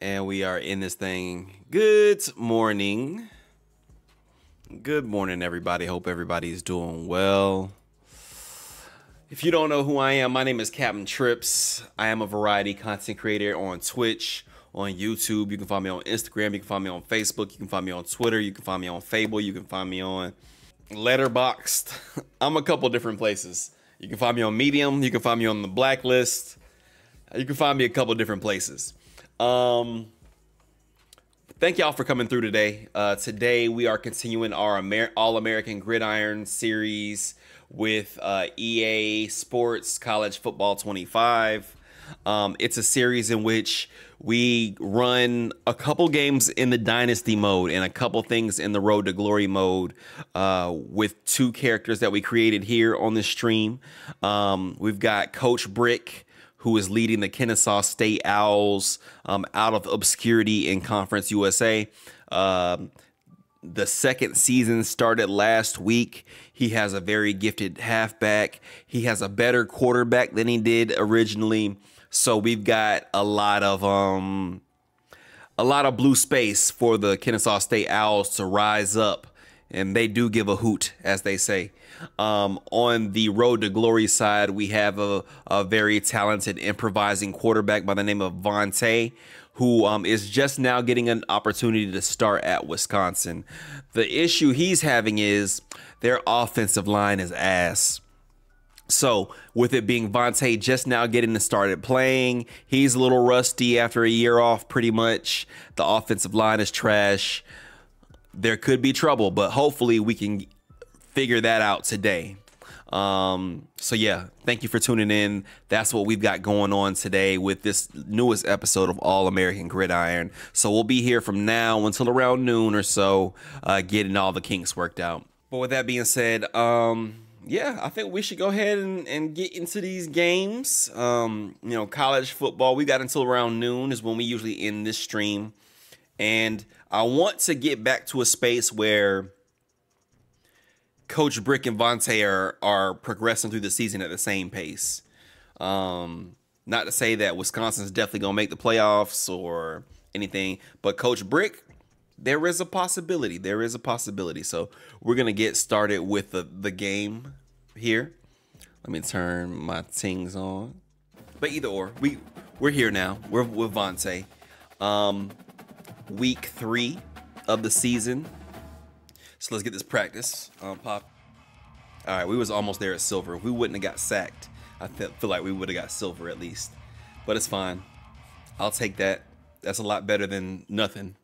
And we are in this thing. Good morning. Good morning, everybody. Hope everybody's doing well. If you don't know who I am, my name is Captain Trips. I am a variety content creator on Twitch, on YouTube. You can find me on Instagram. You can find me on Facebook. You can find me on Twitter. You can find me on Fable. You can find me on Letterboxd. I'm a couple different places. You can find me on Medium. You can find me on the Blacklist. You can find me a couple different places. Um, thank y'all for coming through today. Uh, today we are continuing our Amer- All American Gridiron series with uh, EA Sports College Football 25. Um, it's a series in which we run a couple games in the Dynasty mode and a couple things in the Road to Glory mode uh, with two characters that we created here on the stream. Um, we've got Coach Brick who is leading the Kennesaw State Owls um, out of obscurity in Conference USA. Um, the second season started last week. He has a very gifted halfback. He has a better quarterback than he did originally. So we've got a lot of um a lot of blue space for the Kennesaw State Owls to rise up and they do give a hoot as they say. Um, on the road to glory side, we have a, a very talented improvising quarterback by the name of Vonte, who um, is just now getting an opportunity to start at Wisconsin. The issue he's having is their offensive line is ass. So, with it being Vonte just now getting to started playing, he's a little rusty after a year off, pretty much. The offensive line is trash. There could be trouble, but hopefully we can figure that out today. Um, so yeah, thank you for tuning in. That's what we've got going on today with this newest episode of All American Gridiron. So we'll be here from now until around noon or so, uh, getting all the kinks worked out. But with that being said, um, yeah, I think we should go ahead and, and get into these games. Um, you know, college football, we got until around noon is when we usually end this stream. And I want to get back to a space where Coach Brick and Vonte are are progressing through the season at the same pace. Um, not to say that Wisconsin's definitely gonna make the playoffs or anything, but Coach Brick, there is a possibility. There is a possibility. So we're gonna get started with the the game here. Let me turn my things on. But either or, we we're here now. We're with Vonte. Um, week three of the season. So let's get this practice um, pop. All right, we was almost there at silver. We wouldn't have got sacked, I feel like we would have got silver at least. But it's fine. I'll take that. That's a lot better than nothing.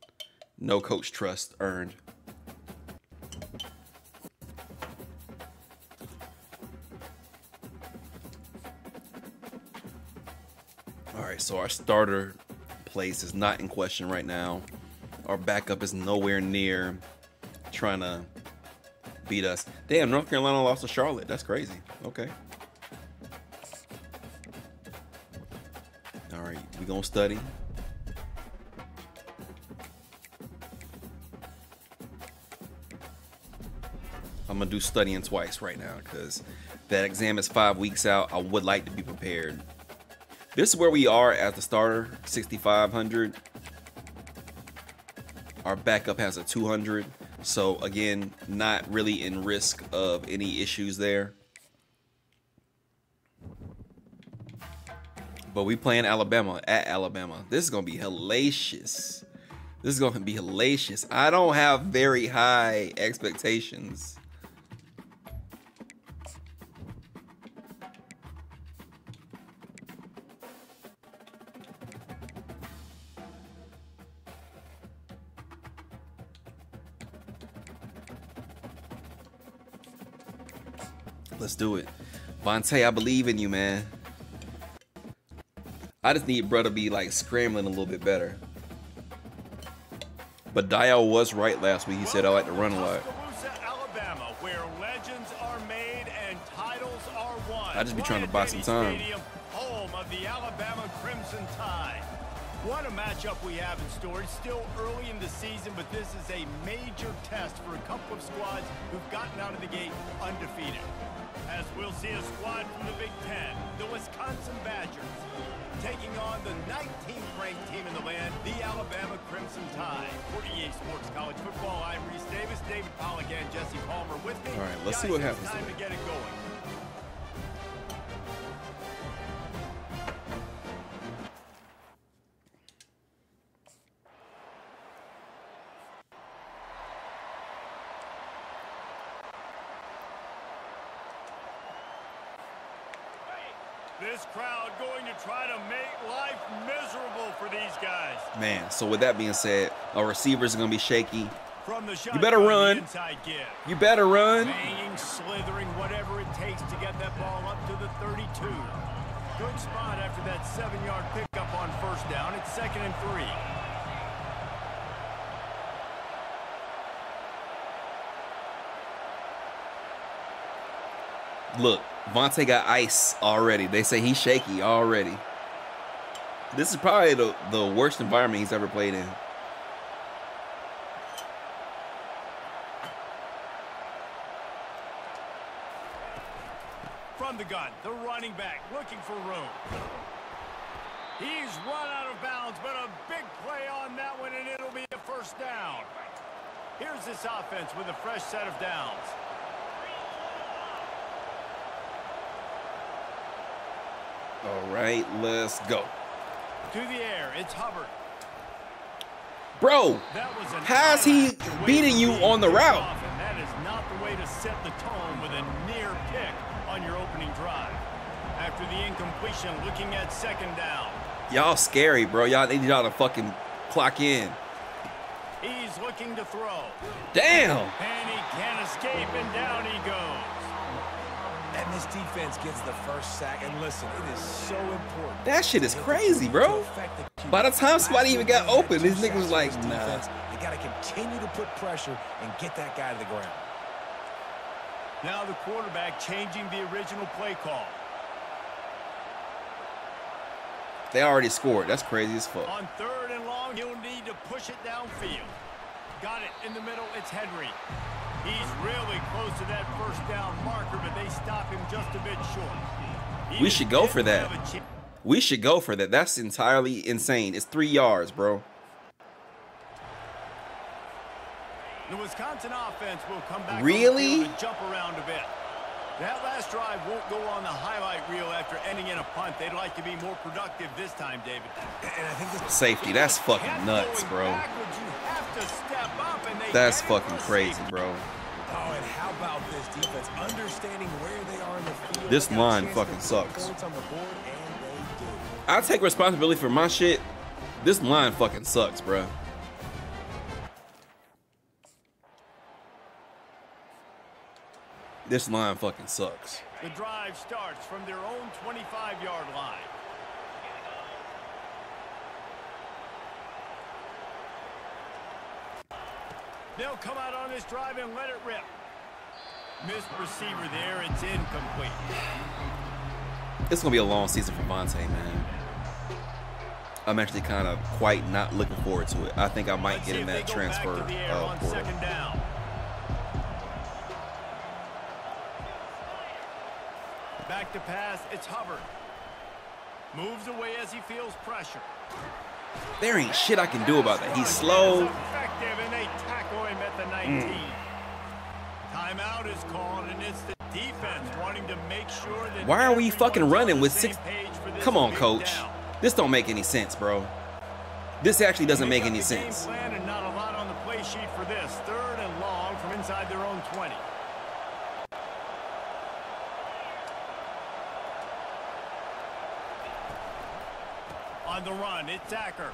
No coach trust earned. All right, so our starter place is not in question right now. Our backup is nowhere near trying to beat us. Damn, North Carolina lost to Charlotte. That's crazy. Okay. All right, we gonna study. I'm gonna do studying twice right now because that exam is five weeks out. I would like to be prepared. This is where we are as the starter, 6,500. Our backup has a 200. So again, not really in risk of any issues there. But we playing Alabama at Alabama. This is gonna be hellacious. This is gonna be hellacious. I don't have very high expectations. Let's do it. Vonte, I believe in you, man. I just need bro to be like scrambling a little bit better. But Dial was right last week. He said I like to run a lot. Alabama, where legends are made and titles are won. I just be trying to buy some time. Stadium, home of the Alabama Crimson Tide. What a matchup we have in store. It's still early in the season, but this is a major test for a couple of squads who've gotten out of the gate undefeated. As we'll see a squad from the Big Ten, the Wisconsin Badgers, taking on the 19th ranked team in the land, the Alabama Crimson Tide. 48 Sports College Football. I'm Reese Davis, David Pollack, and Jesse Palmer with me. All right, let's Guys, see what it's happens time today. to get it going. This crowd going to try to make life miserable for these guys. Man, so with that being said, our receivers are gonna be shaky. From the You better run. You better run. Banging, slithering, whatever it takes to get that ball up to the 32. Good spot after that seven-yard pickup on first down. It's second and three. Look, Vonte got ice already. They say he's shaky already. This is probably the, the worst environment he's ever played in. From the gun, the running back looking for room. He's run out of bounds, but a big play on that one, and it'll be a first down. Here's this offense with a fresh set of downs. All right, let's go. To the air, it's Hubbard. Bro, That was an How's he beating you on the route? off, And that is not the way to set the tone with a near pick on your opening drive. After the incompletion, looking at second down. y'all scary, bro. Y'all need y'all to fucking clock in. He's looking to throw. Damn. And he can't escape, and down he goes. And this defense gets the first sack. And listen, it is so important. That shit is crazy, bro. to affect the QB. By the time somebody even got open, two this nigga was like, nah. defense. They got to continue to put pressure and get that guy to the ground. Now the quarterback changing the original play call. They already scored. That's crazy as fuck. On third and long, he'll need to push it downfield. Got it in the middle. It's Henry. He's really close to that first down marker, but they stop him just a bit short. He We should go for that. have a chance. We should go for that. That's entirely insane. It's three yards, bro. The Wisconsin offense will come back Really? on the field and jump around a bit. That last drive won't go on the highlight reel after ending in a punt. They'd like to be more productive this time, David. And I think Safety. That's fucking Kept nuts, going bro. backwards. You have to step up, and they That's fucking crazy, bro. Oh, and how about this defense understanding where they are in the field? This They got a line fucking sucks. Points on the board, and they do. I take responsibility for my shit. This line fucking sucks, bro. This line fucking sucks. The drive starts from their own 25-yard line. They'll come out on this drive and let it rip. Missed receiver there. It's incomplete. It's gonna be a long season for Vonte, man. I'm actually kind of quite not looking forward to it. I think I might Let's get in that they go back transfer to uh, portal. Back to pass. It's Hubbard. Moves away as he feels pressure. There ain't shit I can do about that. He's slow. is effective, and they tackle him at the 19. Mm. Timeout is called, and it's the defense wanting to make sure that. Why are we fucking running with six? page for this Come on, coach. down. This don't make any sense, bro. This actually doesn't make any sense. plan and not a lot on the play sheet for this. Third and long from inside their own 20. on the run. It's Acker.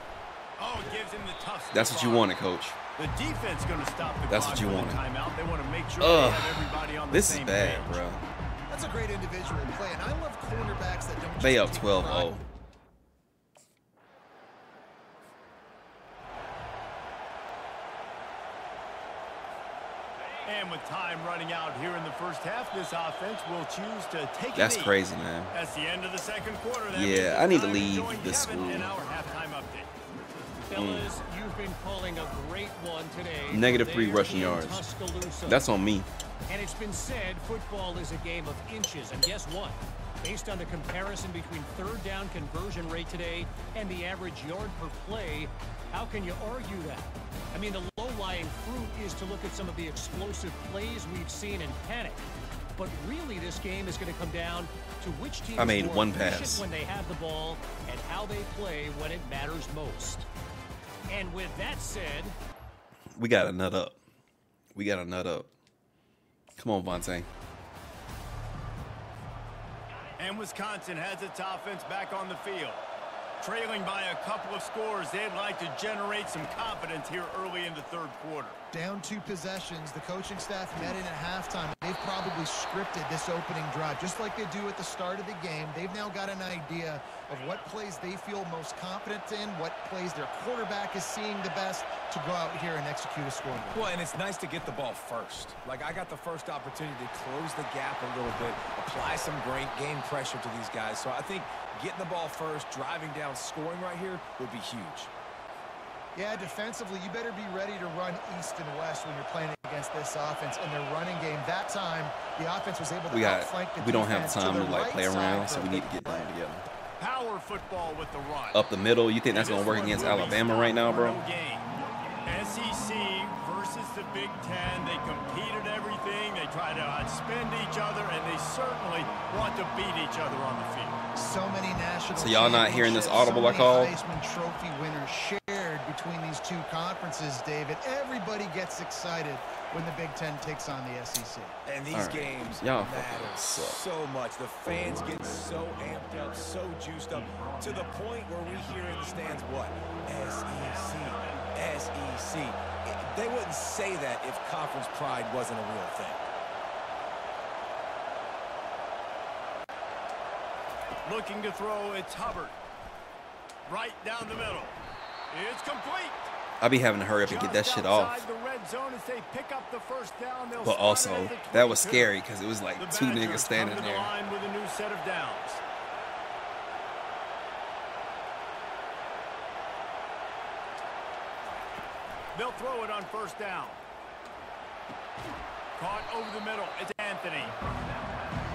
Oh, gives him the tough. That's what you wanted, coach. The defense going to stop the That's what you wanted. Timeout. They want to make sure Ugh, everybody on the this same is bad, page. bro. That's a great individual play, and I love cornerbacks that don't. They up 12-0. And with time running out here in the first half, this offense will choose to take That's a crazy, man. That's the end of the second quarter. That Yeah, I need to leave join this school. in our halftime update. Fellas, you've been calling a great one today. Three rushing yards. That's on me. And it's been said football is a game of inches, and guess what? Based on the comparison between third down conversion rate today and the average yard per play, how can you argue that? I mean, the low-lying fruit is to look at some of the explosive plays we've seen in panic. But really, this game is going to come down to which team I is made more one efficient pass. when they have the ball and how they play when it matters most. And with that said, We got a nut up. We got a nut up. Come on, Vonte. And Wisconsin has its offense back on the field. Trailing by a couple of scores, they'd like to generate some confidence here early in the third quarter. Down two possessions. The coaching staff met in at halftime. They've probably scripted this opening drive, just like they do at the start of the game. They've now got an idea of what plays they feel most confident in, what plays their quarterback is seeing the best to go out here and execute a score. Well, and it's nice to get the ball first. Like, I got the first opportunity to close the gap a little bit, apply some great game pressure to these guys. So I think getting the ball first, driving down, scoring right here would be huge. Yeah, defensively, you better be ready to run east and west when you're playing against this offense and their running game. That time, the offense was able to We got. outflank the We don't have defense to time to like right play around, so we need to get play. them together. Power football with the run. Up the middle. You think that's gonna work against Alabama right now, bro? SEC versus the Big Ten. They competed everything. They try to uh, outspend each other, and they certainly want to beat each other on the field. So many national So y'all not hearing this audible I so called? many Heisman Trophy winners shared between these two conferences, David. Everybody gets excited when the Big Ten takes on the SEC. And these All right. games Y'all matter so much. The fans get so amped up, so juiced up, to the point where we hear in the stands, what? SEC, SEC. They wouldn't say that if conference pride wasn't a real thing. Looking to throw, it's Hubbard. Right down the middle. It's complete. I be having to hurry up and get that shit off. the red zone as they pick up the first down. But also, that was scary because it was like two niggas standing the there. with a new set of downs. They'll throw it on first down. Caught over the middle. It's Anthony.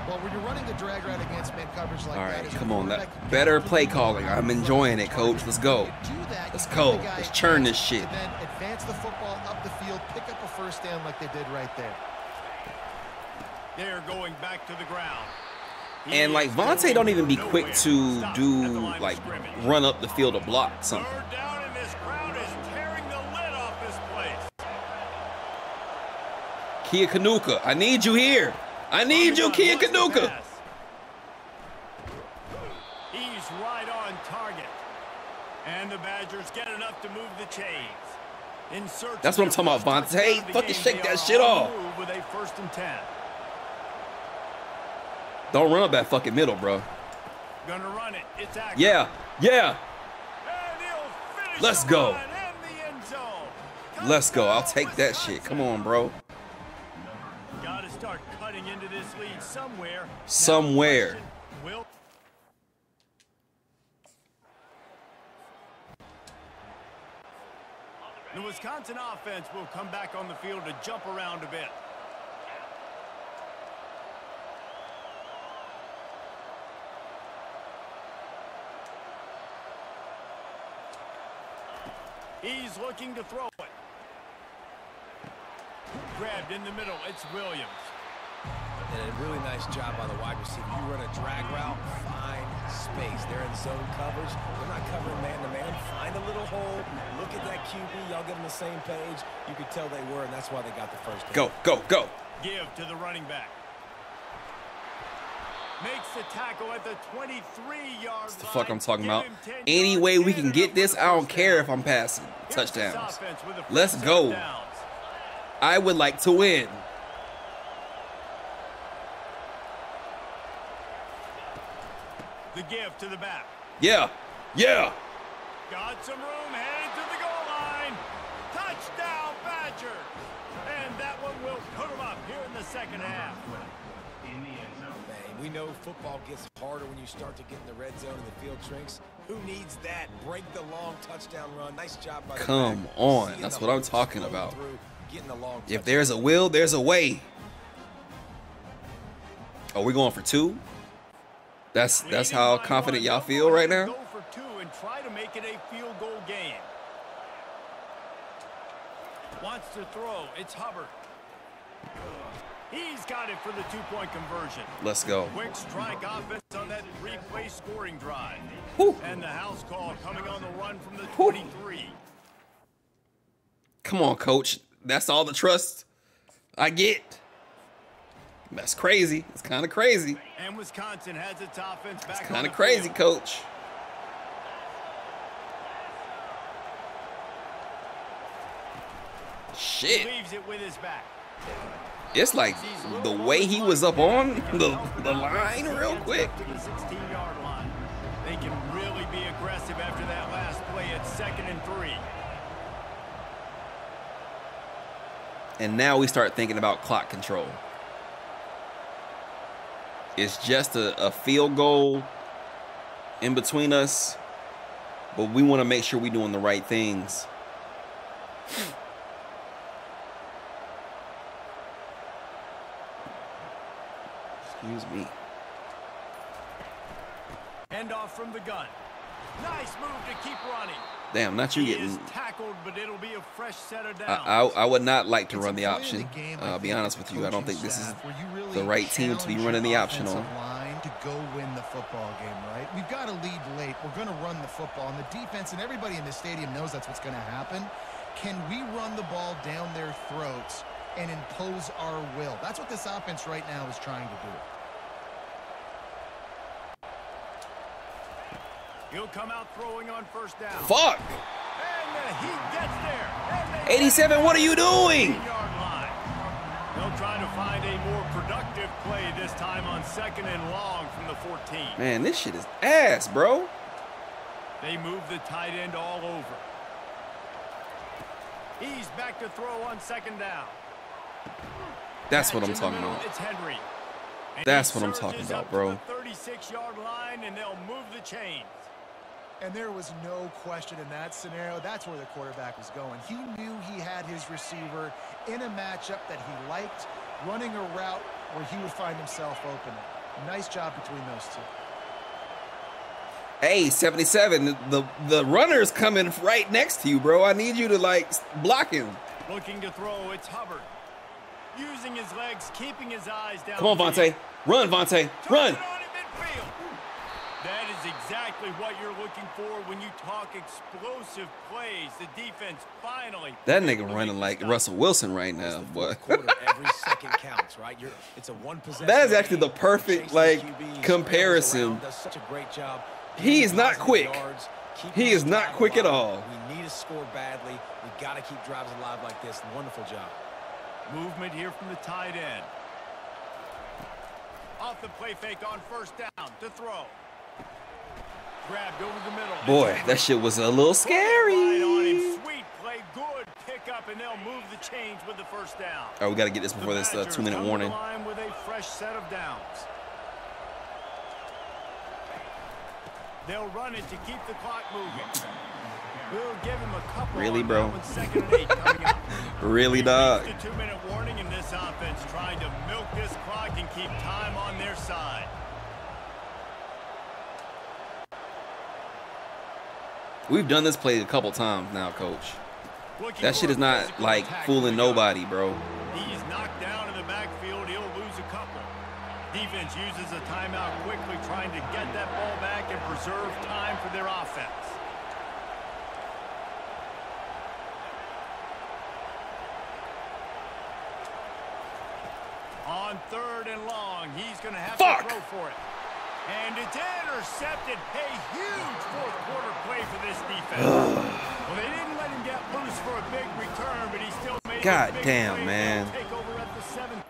Well, when you're running a drag route against man coverage like All that, right, as a come on, that better play calling. I'm enjoying it, coach. Let's go. Let's go. Let's churn this shit. To then advance the football up the field, pick up a first down like they did right there. They're going back to the ground. And like is Vonte don't even be quick to Stop at the do like run up the field to block something. Third down, and this crowd is tearing the lid off this place. Kia Kanuka, I need you here. I need you, Kia Kanuka. He's right on target. And the Badgers get enough to move the chains. In search That's what I'm talking about, Vonte. the Fucking shake that shit off. With a first and ten. Don't run up that fucking middle, bro. Gonna run it. It's accurate. Yeah, yeah. And he'll finish Let's go. run in the end zone. Let's go. I'll take that shit. Come on, bro. Got to start into this lead somewhere. Somewhere. Will the Wisconsin offense will come back on the field to jump around a bit. He's looking to throw it. Grabbed in the middle. It's Williams. And a really nice job by the wide receiver. You run a drag route, find space. They're in zone coverage. They're not covering man-to-man. Find a little hole. Look at that QB. Y'all get on the same page. You could tell they were, and that's why they got the first down. Go, go, go. Give to the running back. Makes the tackle at the 23-yard That's the fuck I'm talking about. Any way we can get this, I don't care if I'm passing touchdowns. Let's go. I would like to win. The give to the back. Yeah, yeah. Got some room, headed to the goal line. Touchdown, Badgers. And that one will put them up here in the second half. Man, we know football gets harder when you start to get in the red zone and the field shrinks. Who needs that? Break the long touchdown run. Nice job by the Come back. on, Seeing that's the what I'm talking about. through, the long If there's a will, there's a way. Oh, we're going for two? That's that's how confident y'all feel right now. Go for two and try to make it a field goal game. Wants to throw. It's Hubbard. He's got it for the two-point conversion. Let's go. Quick strike offense on that three-play scoring drive. Whew. And the house call coming on the run from the Whew. 23. Come on, coach. That's all the trust I get. That's crazy. It's kind of crazy. And Wisconsin has its offense back It's kind of crazy, field. coach. Shit. Leaves it with his back. It's like the way he was up on the, the line real quick. To the 16-yard line. They can really be aggressive after that last play at second and three. And now we start thinking about clock control. It's just a, a field goal in between us, but we want to make sure we're doing the right things. Excuse me. End off from the gun. Nice move to keep running. Damn, not you getting. tackled, but it'll be a fresh set of I, downs. I, I would not like to It's run the option. Uh, I I'll be honest with you. I don't think this is staff, where you really the right team to be running the option on. to go win the football game, right? We've got to lead late. We're going to run the football, and the defense and everybody in the stadium knows that's what's going to happen. Can we run the ball down their throats and impose our will? That's what this offense right now is trying to do. He'll come out throwing on first down. Fuck. And uh, he gets there. 87, what are you doing? They'll try to find a more productive play this time on second and long from the 14. Man, this shit is ass, bro. They move the tight end all over. He's back to throw on second down. That's what I'm talking about. It's Henry. That's what I'm talking about, bro. 36-yard line, and they'll move the chains. And there was no question in that scenario. That's where the quarterback was going. He knew he had his receiver in a matchup that he liked, running a route where he would find himself open. Nice job between those two. Hey, 77, the the runner's coming right next to you, bro. I need you to like block him. Looking to throw, it's Hubbard. Using his legs, keeping his eyes down. Come on, Vonte. Run, Vonte. Run. Touchdown in midfield. That is exactly what you're looking for when you talk explosive plays. The defense finally. That nigga running like stop. Russell Wilson right now, boy. quarter, every second counts, right? You're, it's a one possession. That is actually the perfect, like, QB, comparison. does such a great job. He is not quick. He is not quick at all. We need to score badly. We got to keep drives alive like this. Wonderful job. Movement here from the tight end. Off the play fake on first down to throw. Grabbed over the middle. Boy, that shit was a little Right on him. scary. Sweet play, good pickup, and they'll move the chains with the first down. Oh, we got to get this before this uh, two minute come to the warning. with a fresh set of downs. They'll run it to keep the clock moving. We'll give him a couple. Really, bro? that one, second and eight coming up. Really, dog. Two-minute warning in this offense, trying to milk this clock and keep time on their side. We've done this play a couple times now, coach. That shit is not like fooling from the gun. nobody, bro. He's knocked down in the backfield. He'll lose a couple. Defense uses a timeout quickly, trying to get that ball back and preserve time for their offense. On third and long, he's going to have Fuck. to throw for it. And it's intercepted. A huge fourth quarter play for this defense. well, they didn't let him get loose for a big return, but he still made God damn, man. Take over at the seventh.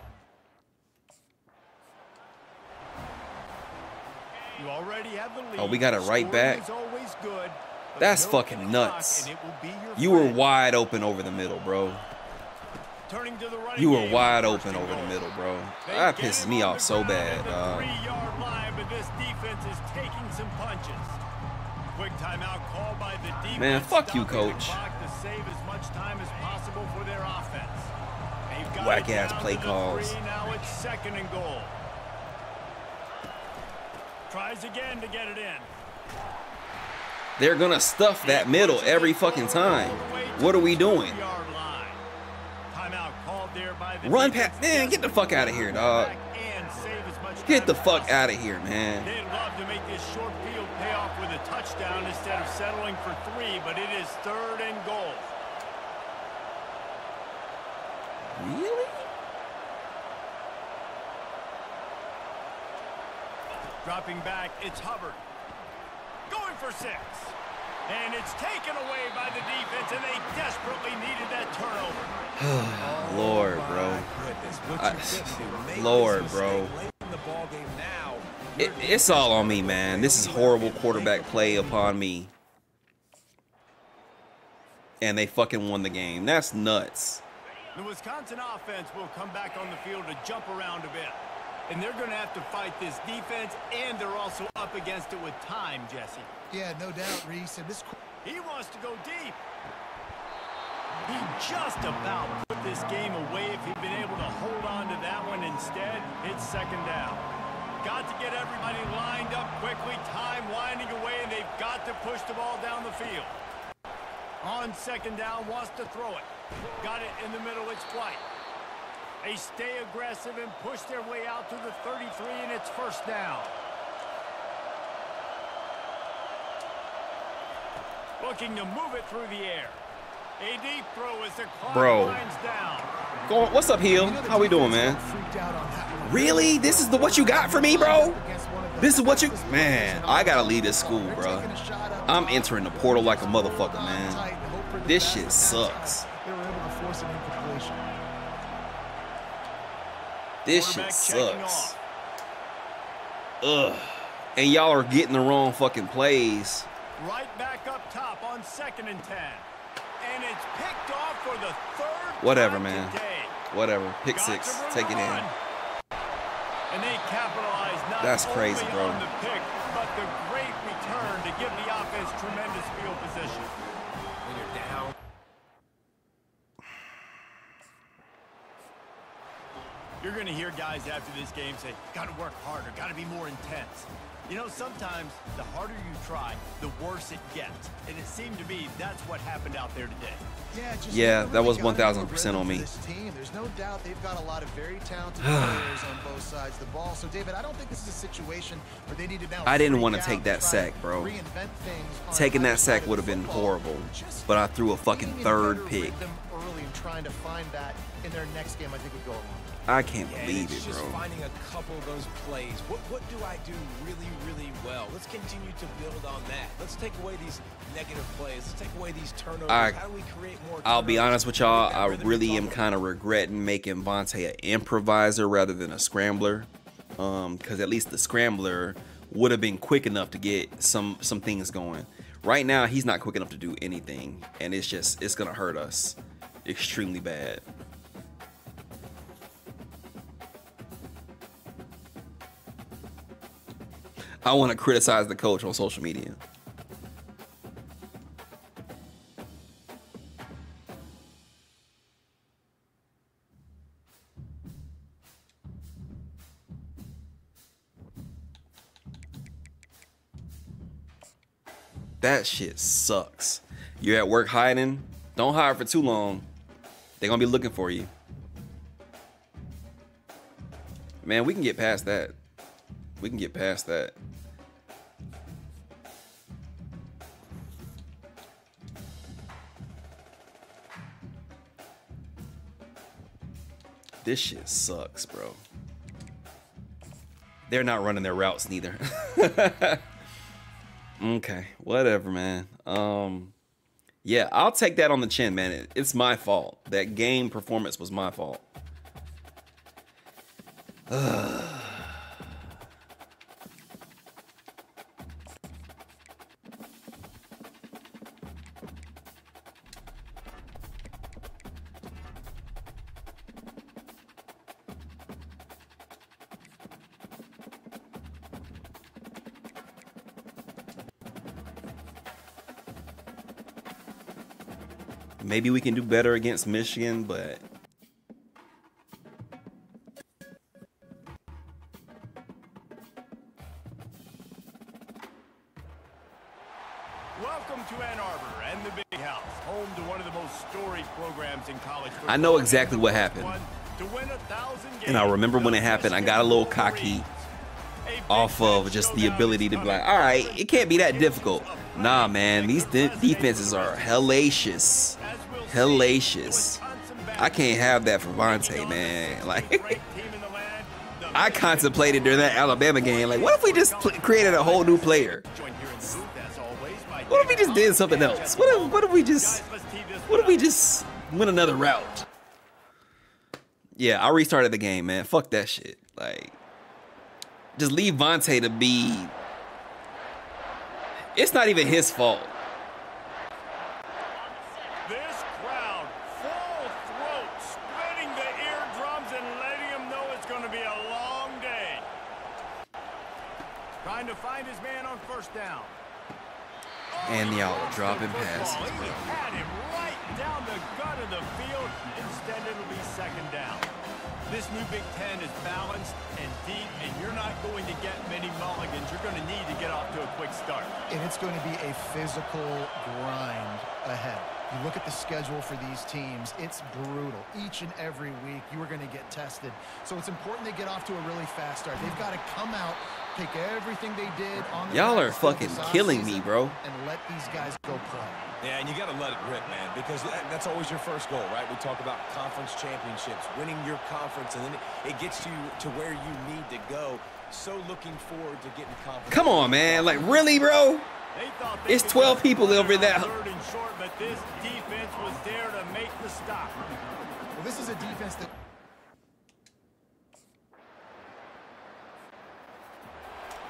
You already have the lead. Oh, we got it right back. good, That's milk fucking nuts. and it will be your You were wide open over the middle, bro. Turning to the You were wide open over the middle, bro. That pisses me off so bad, uh, dog. Three-yard line, but this defense is taking some punches. Quick timeout called by the defense. Man, fuck you, coach. To save as much time as possible for their offense. Whack ass play calls. Now it's second and goal. Tries again to get it in. They're gonna stuff that middle every fucking time. What are we doing? Run past, man, get the fuck out of here, dog. Get the fuck out of here, man. They'd love to make this short field pay off with a touchdown instead of settling for three, but it is third and goal. Really? Dropping back, it's Hubbard. Going for six. And it's taken away by the defense, and they desperately needed that turnover. Lord, bro. I, Lord, bro. It, it's all on me, man. This is horrible quarterback play upon me. And they fucking won the game. That's nuts. The Wisconsin offense will come back on the field to jump around a bit. And they're going to have to fight this defense, and they're also up against it with time, Jesse. Yeah, no doubt, Reese. And this... He wants to go deep. He just about put this game away if he'd been able to hold on to that one instead. It's second down. Got to get everybody lined up quickly, time winding away, and they've got to push the ball down the field. On second down, wants to throw it. Got it in the middle, it's White. They stay aggressive and push their way out to the 33, and it's first down. Looking to move it through the air. Bro. winds down. Go on, what's up, Hill? How we doing, man? Really? This is the what you got for me, bro? This is what you... Man, I gotta leave this school, bro. I'm entering the portal like a motherfucker, man. This shit sucks. They were able to force an incompletion. This shit sucks. Ugh. And y'all are getting the wrong fucking plays. Right back up top on second and ten. Whatever, man. today. Whatever. Pick Got six. Take to it in. And they capitalize not That's crazy, only bro. on the pick, but the great return to give the offense tremendous field position. When you're down, You're going to hear guys after this game say, got to work harder, got to be more intense. You know, sometimes the harder you try, the worse it gets. And it seemed to me that's what happened out there today. Yeah, just Yeah, that was really got into a 1000% on me. This team, there's no doubt they've got a lot of very talented players on both sides of the ball. So, David, I don't think this is a situation where they need to now. I didn't wanna take that sack, bro. reinvent things on Taking that sack would have been horrible. But I threw a fucking third pick. early and trying to find that in their next game, I think would go a long way. I can't and believe it, bro. finding a couple of those plays. What what do I do really, really well? Let's continue to build on that. Let's take away these negative plays. Let's take away these turnovers. I- How do we create more? I'll be honest with y'all. I really am kind of regretting making Vonte an improviser rather than a scrambler. Um, because at least the scrambler would have been quick enough to get some some things going. Right now, he's not quick enough to do anything, and it's just it's gonna hurt us extremely bad. I want to criticize the coach on social media. That shit sucks. You're at work hiding. Don't hide for too long. They're gonna be looking for you. Man, we can get past that. We can get past that. This shit sucks, bro. They're not running their routes neither. okay, whatever, man. Um yeah, I'll take that on the chin, man. It- it's my fault. That game performance was my fault. Maybe we can do better against Michigan, but welcome to ann arbor and the big house home to one of the most storied programs I know exactly what happened. And I remember when it happened, I got a little cocky off of just the ability to be like, all right, it can't be that difficult. Nah, man, these de defenses are hellacious. Hellacious. I can't have that for Vonte, man. Like, I contemplated during that Alabama game, like, what if we just created a whole new player? What if we just did something else? What if, what if we just, what if we just went another route? Yeah, I restarted the game, man. Fuck that shit. Like, just leave Vonte to be. It's not even his fault. This crowd, full throat, splitting the eardrums and letting him know it's going to be a long day. Trying to find his man on first down. And y'all are dropping football. passes, He bro. had him right down the gut of the field. Instead, it'll be second down. This new Big Ten is balanced and deep, and you're not going to get many mulligans. You're going to need to get off to a quick start. and it's going to be a physical grind ahead. You look at the schedule for these teams, it's brutal. Each and every week, you are going to get tested. So it's important they get off to a really fast start. They've got to come out, take everything they did on Y'all are fucking killing me, bro. And let these guys go play. Yeah, and you got to let it rip, man, because that, that's always your first goal, right? We talk about conference championships, winning your conference, and then it, it gets you to where you need to go. So looking forward to getting confidence. Come on, man. Like, really, bro? They they It's 12 people over on there. Third and short, but this defense was there to make the stop. Well, this is a defense that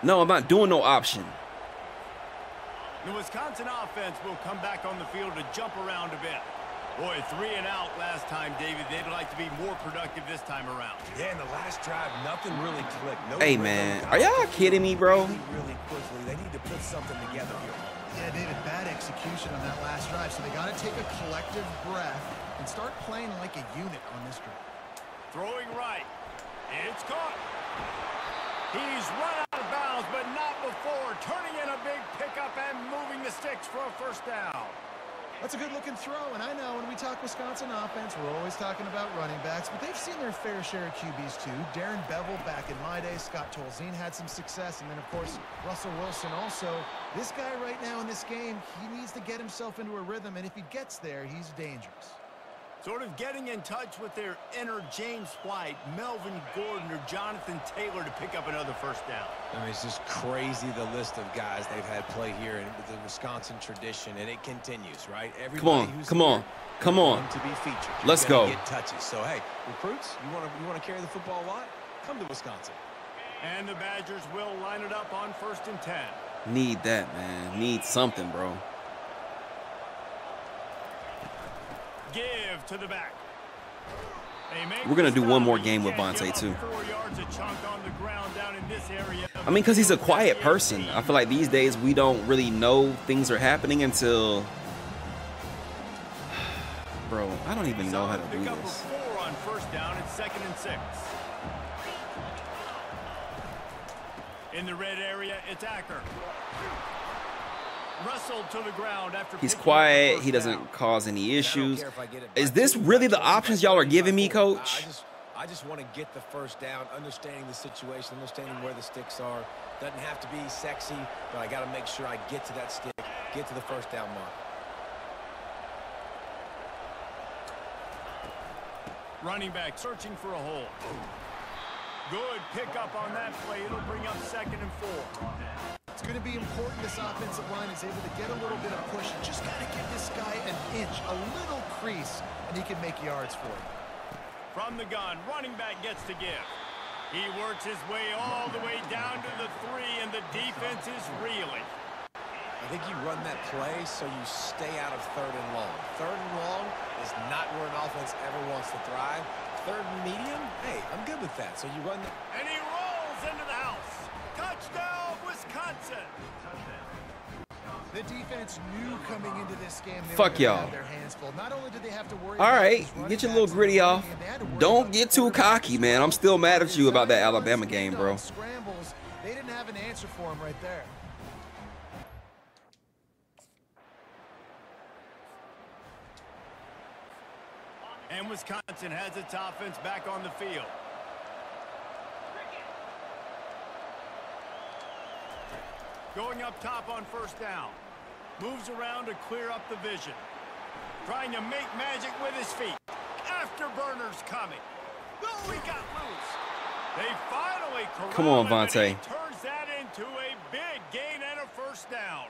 No, I'm not doing no option. The Wisconsin offense will come back on the field to jump around a bit. Boy, three and out last time, David. They'd like to be more productive this time around. Yeah, in the last drive, nothing really clicked. No Hey, man, are y'all kidding me, bro? Really, really quickly. They need to put something together here. Yeah, David, bad execution on that last drive. So they got to take a collective breath and start playing like a unit on this drive. Throwing right. It's caught. He's run out of bounds, but not before. Turning in a big pickup and moving the sticks for a first down. That's a good-looking throw, and I know when we talk Wisconsin offense, we're always talking about running backs, but they've seen their fair share of QBs too. Darrell Bevell back in my day, Scott Tolzien had some success, and then of course Russell Wilson also. This guy right now in this game, he needs to get himself into a rhythm, and if he gets there, he's dangerous. Sort of getting in touch with their inner James White, Melvin Gordon, or Jonathan Taylor to pick up another first down. I mean, it's just crazy the list of guys they've had play here in the Wisconsin tradition, and it continues, right? Everybody on, who's come on, come on. to be featured. You're Let's go. Get touches. So hey, recruits, you want to you want to carry the football a lot? Come to Wisconsin. And the Badgers will line it up on first and ten. Need that, man. Need something, bro. Give to the back. We're gonna do one more game with Vonte, too. Four yards a chunk on the ground down in this area. I mean, because he's a quiet person. I feel like these days we don't really know things are happening until. Bro, I don't even know how to do Pick up a this. four on first down. It's second and six. In the red area, it's Acker. Wrestled to the ground after He's picking up the quiet. He doesn't down. cause any issues. care if I get it Is by this really the options y'all are giving me, coach? I just, I just want to get the first down, understanding the situation, understanding where the sticks are. Doesn't have to be sexy, but I got to make sure I get to that stick, get to the first down mark. Running back searching for a hole. Good pickup on that play. It'll bring up second and four. It's going to be important this offensive line is able to get a little bit of push. You just got to give this guy an inch, a little crease, and he can make yards for you. From the gun, running back gets to give. He works his way all the way down to the three, and the defense is reeling. I think you run that play so you stay out of third and long. Third and long is not where an offense ever wants to thrive. Third and medium, hey, I'm good with that. So you run the And he rolls into the house. Touchdown, Wisconsin. The defense knew coming into this game they Fuck y'all. have their hands full. Not only did they have to worry All about right, these running get your little gritty off. game, they had to worry Don't get too cocky, man. I'm still mad at you about that Alabama game, bro. Scrambles, they didn't have an answer for him right there. And Wisconsin has its offense back on the field. Going up top on first down. Moves around to clear up the vision. Trying to make magic with his feet. Afterburner's coming. Oh, he got loose. They finally Come on, Vonte. Turns that into a big gain and a first down.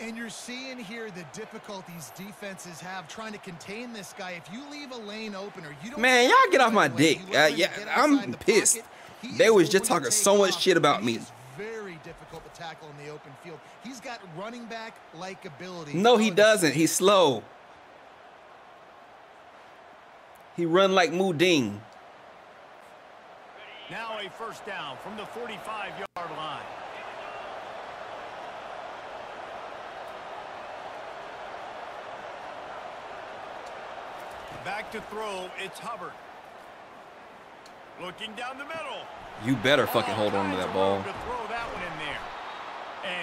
And you're seeing here the difficulties defenses have trying to contain this guy. If you leave a lane open or you don't Man, y'all get off my dick. Uh, yeah, I'm pissed. They was just talking so much shit about me. Very difficult to tackle in the open field. He's got running back like ability. No, he doesn't. He's slow. He run like Mooding. Now a first down from the 45-yard line. Back to throw, it's Hubbard. Looking down the middle. You better fucking hold on to that ball. To throw that one in there.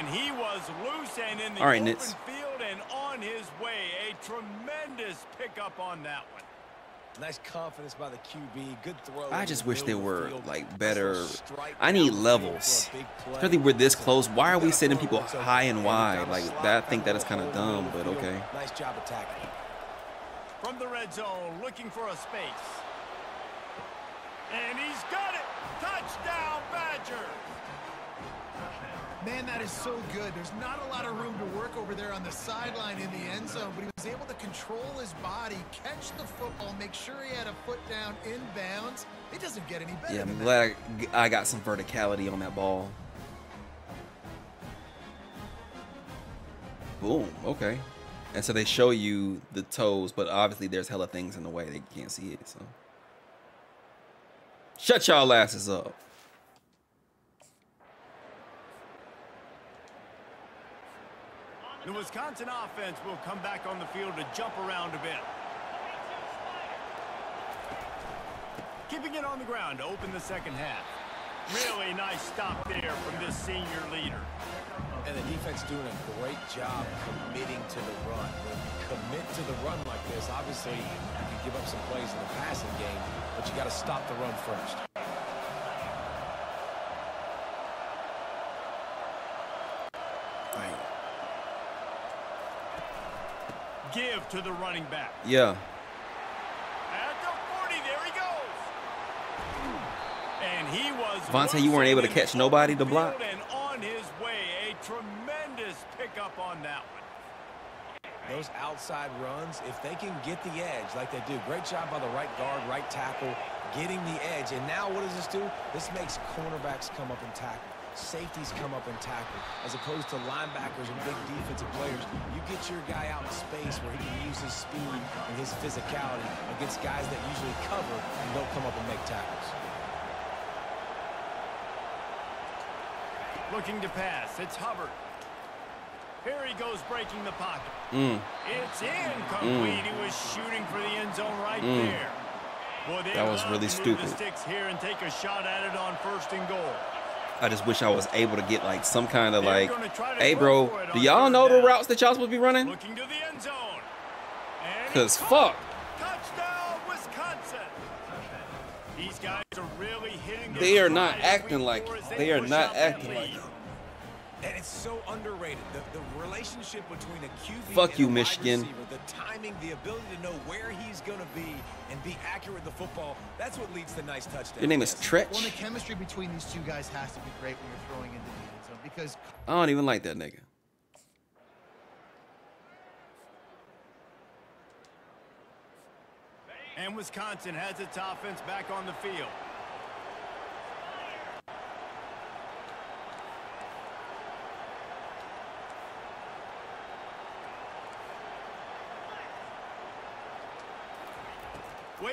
And he was loose and in the All right, open Nitz. field and on his way. A tremendous pickup on that one. Nice confidence by the QB. Good throw. I just wish they middle of the were field. like better. I need levels. for a. Especially we're this close. Why are we Gotta sending people high and And wide? Like that. I think that is kind of hole in the dumb, but okay. Nice job attacking. From the red zone, looking for a space. And he's got it. Touchdown, Badgers. Man, that is so good. There's not a lot of room to work over there on the sideline in the end zone, but he was able to control his body, catch the football, make sure he had a foot down in bounds. It doesn't get any better Yeah, I'm glad I I got some verticality on that ball. Boom. Okay. And so they show you the toes, but obviously there's hella things in the way they can't see it. So shut y'all asses up. The Wisconsin offense will come back on the field to jump around a bit. Keeping it on the ground to open the second half. Really nice stop there from this senior leader. And the defense doing a great job committing to the run. When you commit to the run like this, obviously you can give up some plays in the passing game, but you got to stop the run first. Give to the running back. Yeah. At the 40, there he goes. And he was Vonte, you weren't able to catch nobody to block? field And on his way, a tremendous pickup on that one. Those outside runs, if they can get the edge like they do, great job by the right guard, right tackle, getting the edge. And now what does this do? This makes cornerbacks come up and tackle. Safeties come up and tackle. As opposed to linebackers and big defensive players, you get your guy out in space where he can use his speed and his physicality against guys that usually cover and don't come up and make tackles. Looking to pass. It's Hubbard. Here he goes breaking the pocket. Mm. It's incomplete. He was shooting for the end zone right Mm. there. Boy, That was really to move the stupid. sticks here and take a shot at it on first and goal. I just wish I was able to get like some kind of like, gonna try to hey, bro, do y'all know the routes that y'all supposed to be running? Looking to the end zone. And he Cause fuck. it. Touchdown, Wisconsin. These guys are really hitting They are not acting like it. They are not acting like it. And it's so underrated. The, the relationship between a QB Fuck and you, a wide Michigan. receiver, the timing, the ability to know where he's going to be and be accurate with the football, that's what leads to nice touchdowns. Your name is Yes. Well, the chemistry between these two guys has to be great when you're throwing into the end zone because I don't even like that nigga. And Wisconsin has its offense back on the field.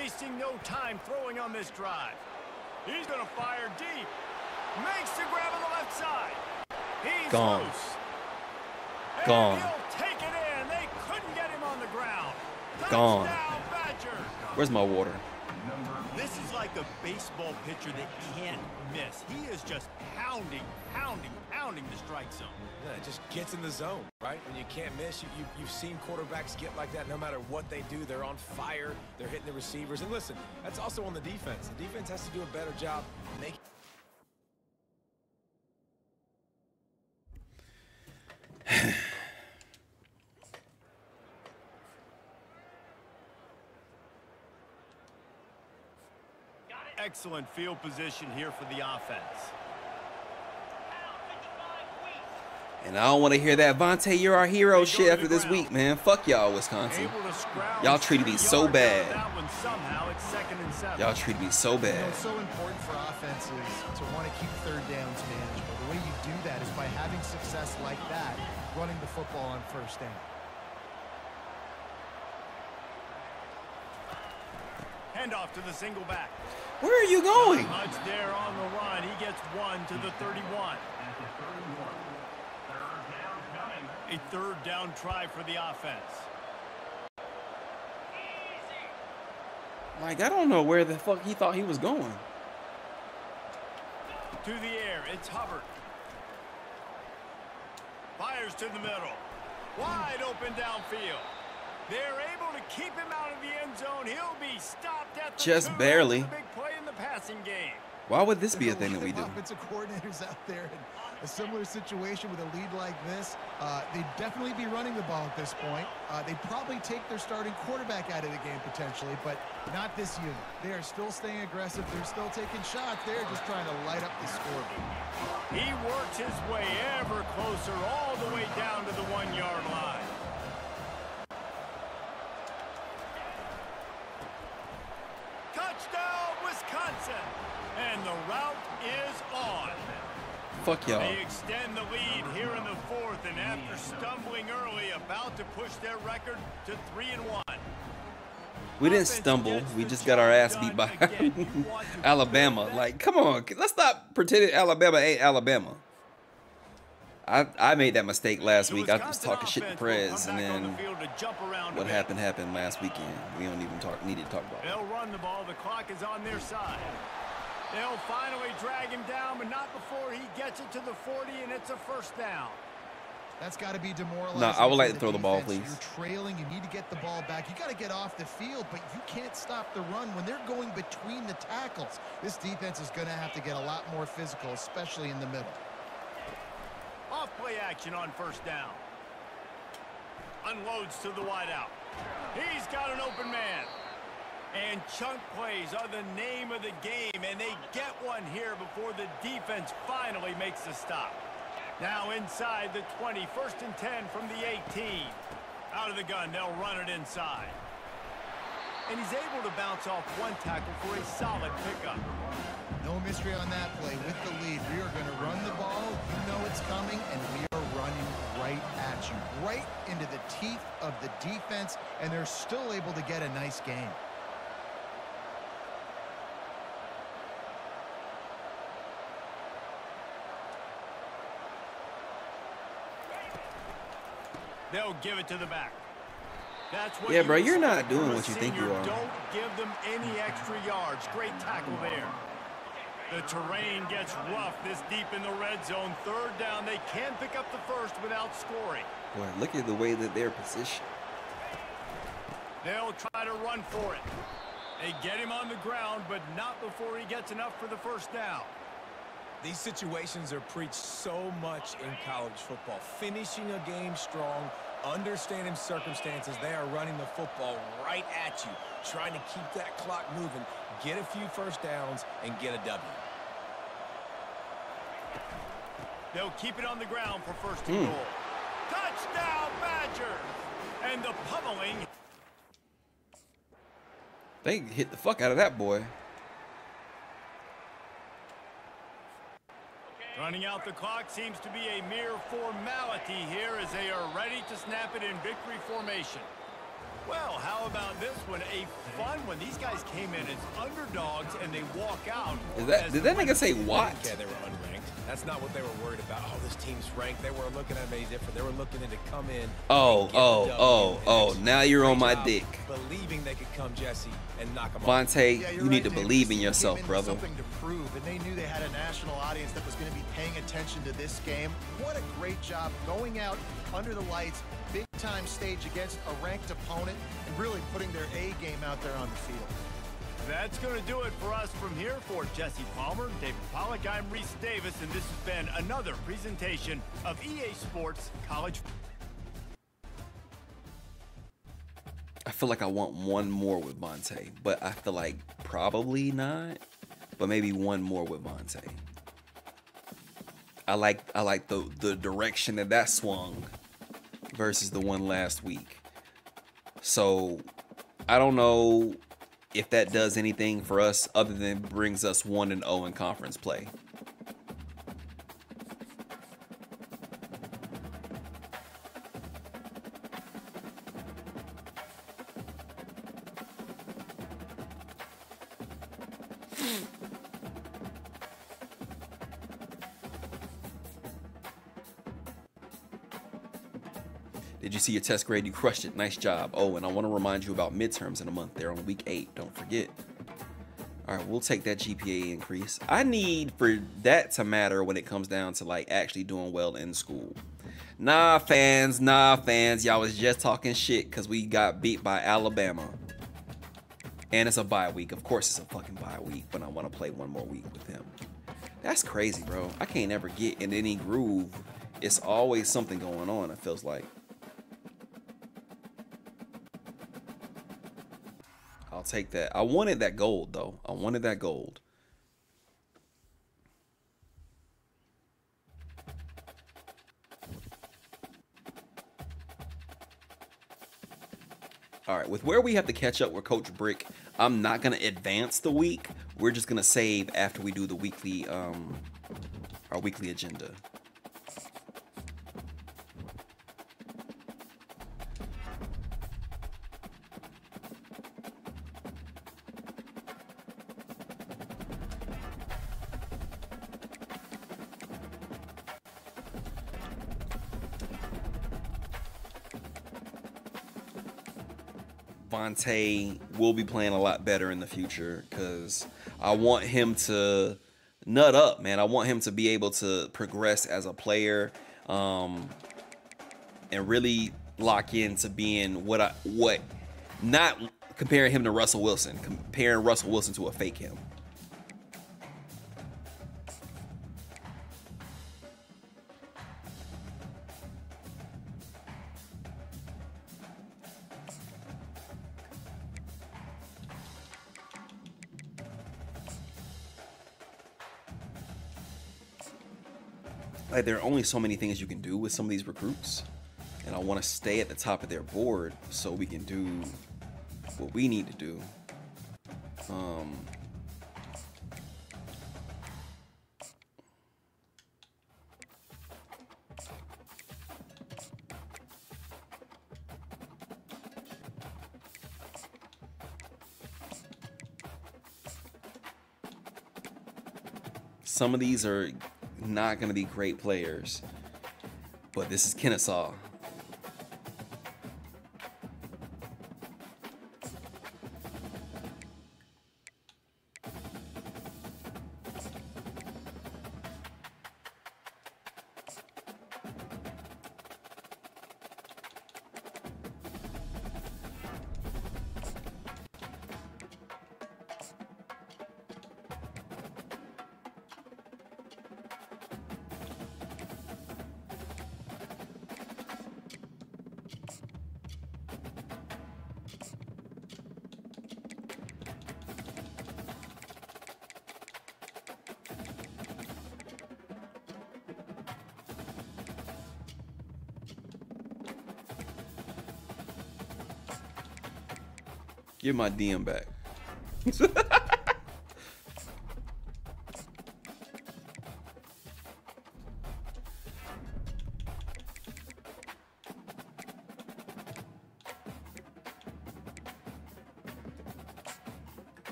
Wasting no time throwing on this drive. He's going to fire deep. Makes the grab on the left side. He's Gone. loose. And Gone. he'll take it in. They couldn't get him on the ground. Gone. Where's my water? This is like a baseball pitcher that can't miss. He is just pounding, pounding, pounding the strike zone. Yeah, it just gets in the zone, right? When you can't miss, you, you, you've seen quarterbacks get like that no matter what they do. They're on fire. They're hitting the receivers. And listen, that's also on the defense. The defense has to do a better job making Excellent field position here for the offense. And I don't want to hear that Vonte, you're our hero shit after this week, man. Fuck y'all, Wisconsin. Able to scrounge Y'all treated me so bad. out of that one somehow. It's second and seven. Y'all treated me so You know, bad. it's so important for offenses to want to keep third downs manageable. The way you do that is by having success like that, running the football on first down. Handoff to the single back. Where are you going? Much there on the run. He gets one to the 31. A third down try for the offense. Like, I don't know where the fuck he thought he was going. To the air, it's Hubbard. Fires to the middle. Wide open downfield. They're able to keep him out of the end zone. He'll be stopped at the Just barely. That's a big play in the passing game. Why would this be a thing that lot we of do? Offensive coordinators out there in a similar situation with a lead like this. Uh, they'd definitely be running the ball at this point. Uh, they'd probably take their starting quarterback out of the game potentially, but not this unit. They are still staying aggressive. They're still taking shots. They're just trying to light up the scoreboard. He works his way ever closer all the way down to the one-yard line. Touchdown, Wisconsin! And the route is on. Fuck y'all. They extend the lead here in the fourth, and after stumbling early, about to push their record to three and one. We didn't stumble. We just got our ass beat by Alabama. Like, come on. Let's stop pretending Alabama ain't Alabama. I, I made that mistake last week. I was talking shit to Prez, and back on the then field to jump around a what happened happened last weekend. We don't even talk need to talk about it. They'll run the ball. The clock is on their side. They'll finally drag him down, but not before he gets it to the 40, and it's a first down. That's got to be demoralizing. No, I would like to throw the ball, please. You're trailing. You need to get the ball back. You got to get off the field, but you can't stop the run when they're going between the tackles. This defense is going to have to get a lot more physical, especially in the middle. Off play action on first down. Unloads to the wideout. He's got an open man. And chunk plays are the name of the game, and they get one here before the defense finally makes the stop. Now inside the 20, first and 10 from the 18. Out of the gun, they'll run it inside. And he's able to bounce off one tackle for a solid pickup. No mystery on that play. With the lead, we are going to run the ball. You know it's coming, and we are running right at you, right into the teeth of the defense, and they're still able to get a nice game. They'll give it to the back. That's what Yeah, bro, you're not doing what you think you are. Don't give them any extra yards. Great tackle there. The terrain gets rough this deep in the red zone. Third down, they can pick up the first without scoring. Boy, look at the way that they're positioned. They'll try to run for it. They get him on the ground, but not before he gets enough for the first down. These situations are preached so much in college football. Finishing a game strong, understanding circumstances. They are running the football right at you, trying to keep that clock moving, get a few first downs, and get a W. They'll keep it on the ground for first and hmm. goal. Touchdown, Badgers! And the pummeling They hit the fuck out of that boy. Running out the clock seems to be a mere formality here as they are ready to snap it in victory formation. Well, how about this one? A fun one. These guys came in as underdogs and they walk out. Is that did that nigga say what? Yeah, they were unranked. That's not what they were worried about. Oh, this team's ranked. They weren't looking at me different. They were looking in to come in. Oh, and get the oh, oh, oh, now you're on my dick. Believing they could come, Jesse, and knock them off. Vonte, Yeah, you're need right, to believe in team yourself, came in with brother. Something to prove, and they knew they had a national audience that was going to be paying attention to this game. What a great job going out under the lights, big time stage against a ranked opponent, and really putting their A game out there on the field. That's going to do it for us from here. For Jesse Palmer, David Pollack, I'm Rece Davis, and this has been another presentation of EA Sports College. I feel like I want one more with Vonte, but I feel like probably not. But maybe one more with Vonte. I like I like the the direction that that swung versus the one last week. So I don't know if that does anything for us other than brings us one and zero in conference play. See your test grade? You crushed it. Nice job. Oh, and I want to remind you about midterms in a month. They're on week eight. Don't forget. All right, we'll take that GPA increase. I need for that to matter when it comes down to like actually doing well in school. Nah, fans, nah, fans. Y'all was just talking shit because we got beat by Alabama. And it's a bye week. Of course, it's a fucking bye week, but I want to play one more week with him. That's crazy, bro. I can't ever get in any groove. It's always something going on, it feels like. I'll take that. I wanted that gold though. I wanted that gold. All right, with where we have to catch up with Coach Brick, I'm not gonna advance the week. We're just gonna save after we do the weekly, um, our weekly agenda. Vonte will be playing a lot better in the future because I want him to nut up, man. I want him to be able to progress as a player um, and really lock into being what I what not comparing him to Russell Wilson, comparing Russell Wilson to a fake him. There are only so many things you can do with some of these recruits and i want to stay at the top of their board so we can do what we need to do. Um some of these are not going to be great players. But this is Kennesaw. Give my DM back.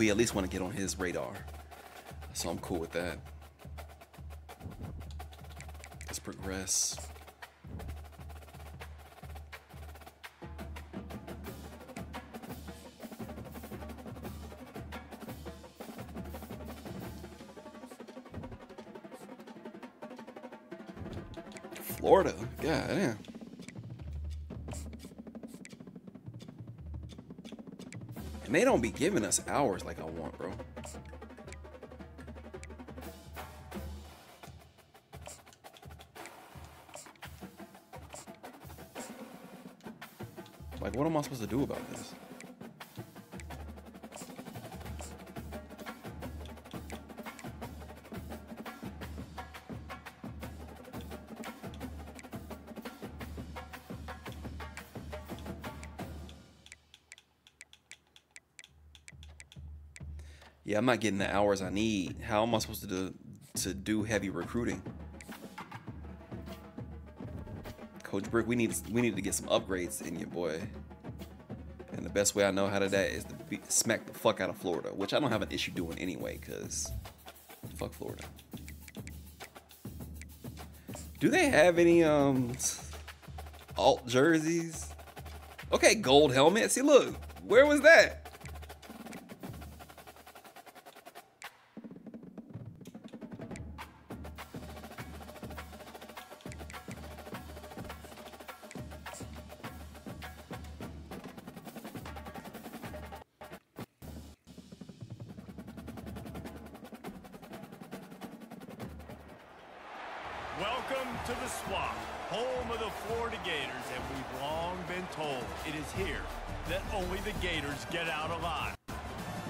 we at least want to get on his radar. So I'm cool with that. Let's progress. Florida, damn. And they don't be giving us hours like I want, bro. Like, what am I supposed to do about this? Yeah, I'm not getting the hours I need. How am I supposed to do, to do heavy recruiting? Coach Brick, we need we need to get some upgrades in you, boy. And the best way I know how to do that is to be, smack the fuck out of Florida, which I don't have an issue doing anyway, cause fuck Florida. Do they have any um alt jerseys? Okay, gold helmet. See, look, where was that? Home of the Florida Gators, and we've long been told it is here that only the Gators get out alive.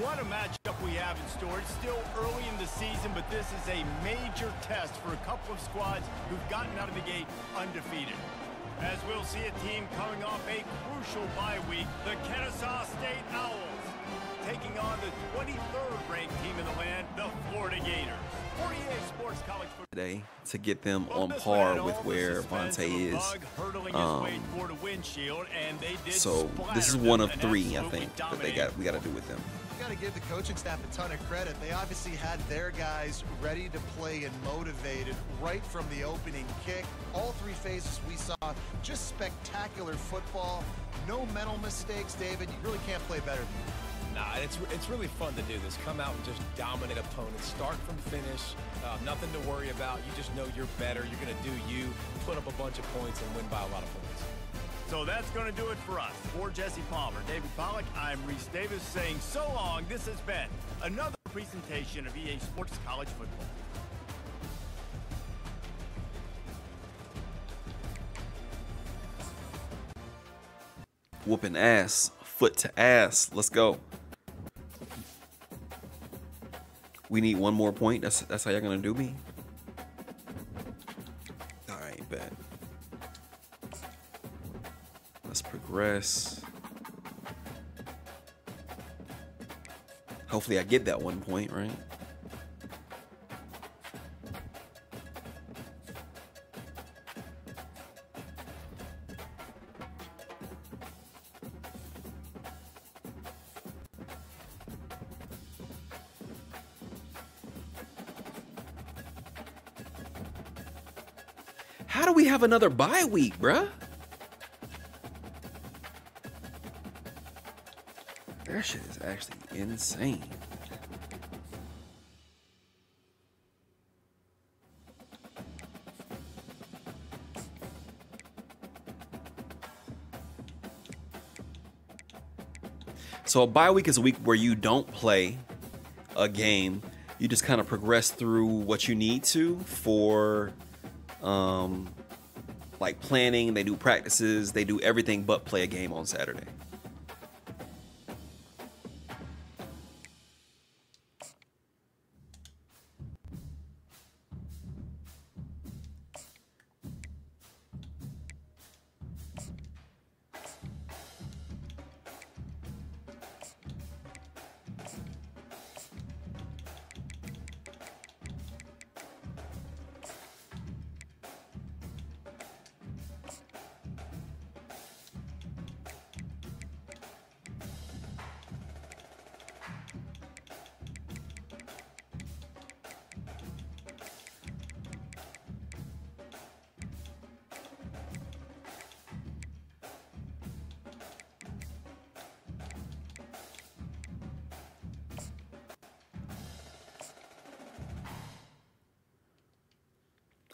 What a matchup we have in store. It's still early in the season, but this is a major test for a couple of squads who've gotten out of the gate undefeated. As we'll see a team coming off a crucial bye week, the Kennesaw State Owls, taking on the 23rd ranked team in the land, the Florida Gators. 48 Sports College Football. today to get them on par with where suspense Vonte is. bug hurtling his way Um, toward a windshield, and they did So this is one of three, I think, that they got we got to do with them. got to give the coaching staff a ton of credit. They obviously had their guys ready to play and motivated right from the opening kick. All three phases we saw just spectacular football. No mental mistakes, David. You really can't play better than that. Nah, it's it's really fun to do this. Come out and just dominate opponents, start from finish. Uh, nothing to worry about. You just know you're better. You're going to do you, put up a bunch of points, and win by a lot of points. So that's going to do it for us. For Jesse Palmer, David Pollack, I'm Rece Davis saying so long. This has been another presentation of EA Sports College Football. Whooping ass, foot to ass. Let's go. We need one more point. That's that's how y'all gonna do me. All right, bet. Let's progress. Hopefully, I get that one point right. Have another bye week, bruh? That shit is actually insane. So a bye week is a week where you don't play a game. You just kind of progress through what you need to for um, like planning. They do practices. They do everything but play a game on Saturday.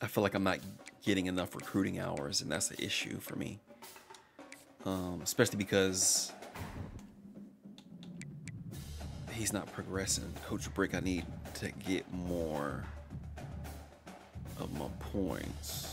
I feel like I'm not getting enough recruiting hours, and that's an issue for me. Um, especially because he's not progressing. Coach Brick, I need to get more of my points.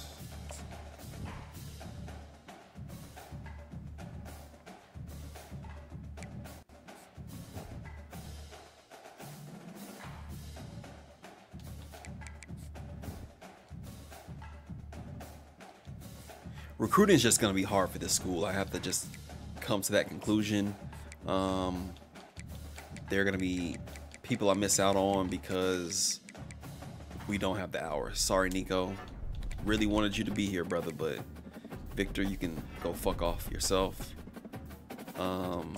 Recruiting is just going to be hard for this school. I have to just come to that conclusion. Um, there are going to be people I miss out on because we don't have the hours. Sorry, Nico. Really wanted you to be here, brother, but Victor, you can go fuck off yourself. Um,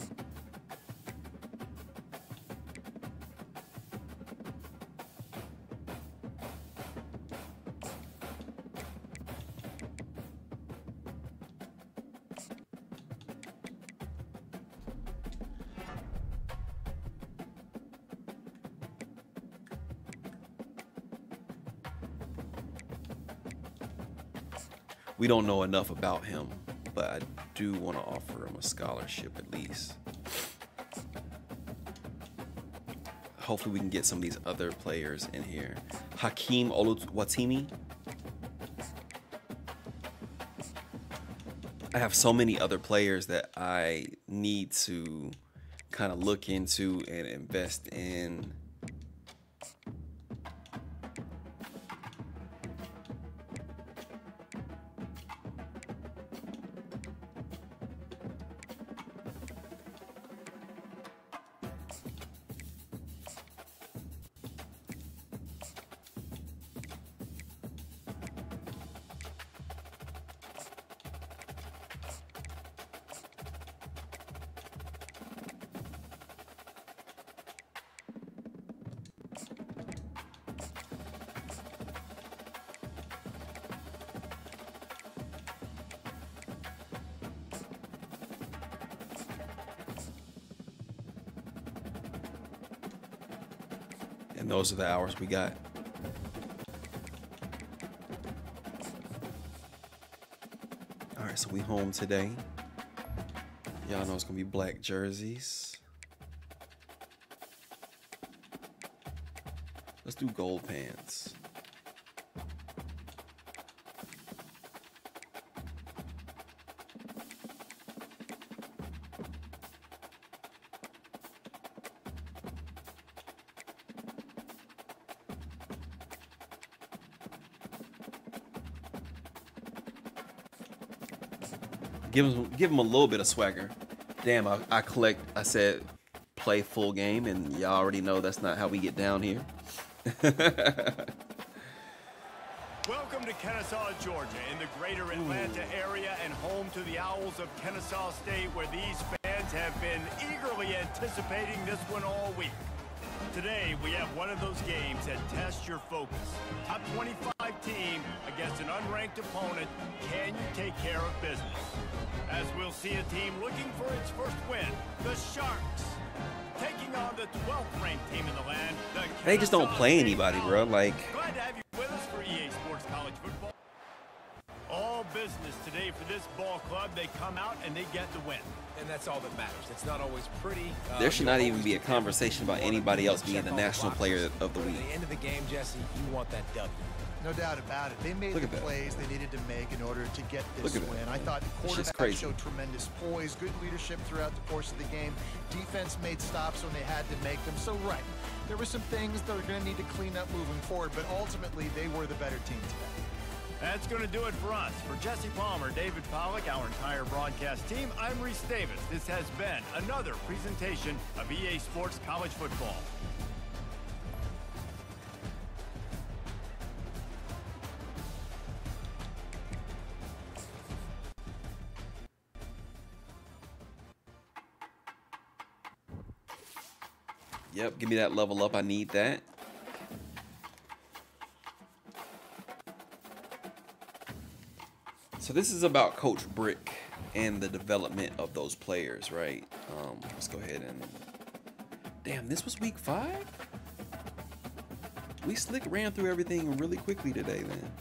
we don't know enough about him, but I do want to offer him a scholarship at least. Hopefully, we can get some of these other players in here. Hakeem Oluwatimi. I have so many other players that I need to kind of look into and invest in And those are the hours we got. All right, so we home today. Y'all know it's gonna be black jerseys. Let's do gold pants. Give him, give him a little bit of swagger. Damn, I, I collect. I said play full game, and y'all already know that's not how we get down here. Welcome to Kennesaw, Georgia, in the greater Atlanta area and home to the Owls of Kennesaw State, where these fans have been eagerly anticipating this one all week. Today, we have one of those games that tests your focus. Top 25 team against an unranked opponent. Can you take care of business? As we'll see a team looking for its first win, the Sharks. Taking on the 12th ranked team in the land, the They just don't play anybody, bro. Like, Glad to have you with us for EA Sports College Football. All business today for this ball club. They come out and they get the win. And that's all that matters. It's not always pretty. Uh, there should not even be a conversation about anybody else being the national player of the week. At the end of the game, Jesse, you want that W. No doubt about it. They made Look the at that. plays they needed to make in order to get this Look at that, win. I thought the quarterback crazy. showed tremendous poise, good leadership throughout the course of the game. Defense made stops when they had to make them. So, right, there were some things that are going to need to clean up moving forward, but ultimately they were the better team today. That's going to do it for us. For Jesse Palmer, David Pollack, our entire broadcast team, I'm Rece Davis. This has been another presentation of EA Sports College Football. Give me that level up. I need that. So this is about Coach Brick and the development of those players, right? Um, let's go ahead and. Damn, this was week five. We slick ran through everything really quickly today, man.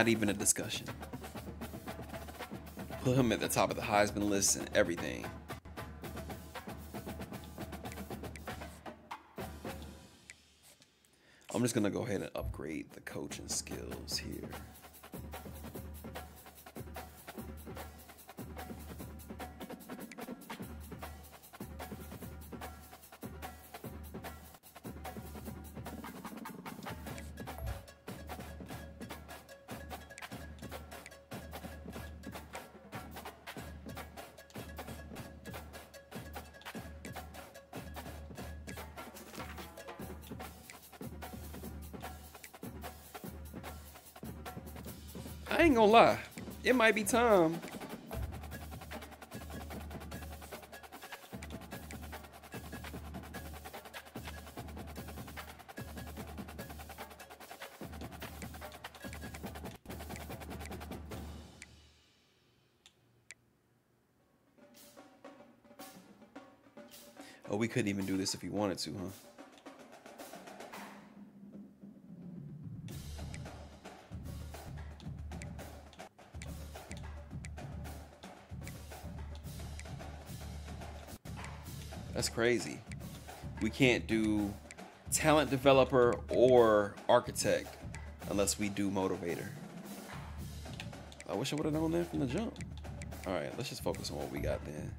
Not even a discussion. Put him at the top of the Heisman list and everything. I'm just gonna go ahead and upgrade the coaching skills here. It might be time. Oh, we couldn't even do this if we wanted to, huh? Crazy. We can't do talent developer or architect unless we do motivator. I wish I would have known that from the jump. All right, let's just focus on what we got then.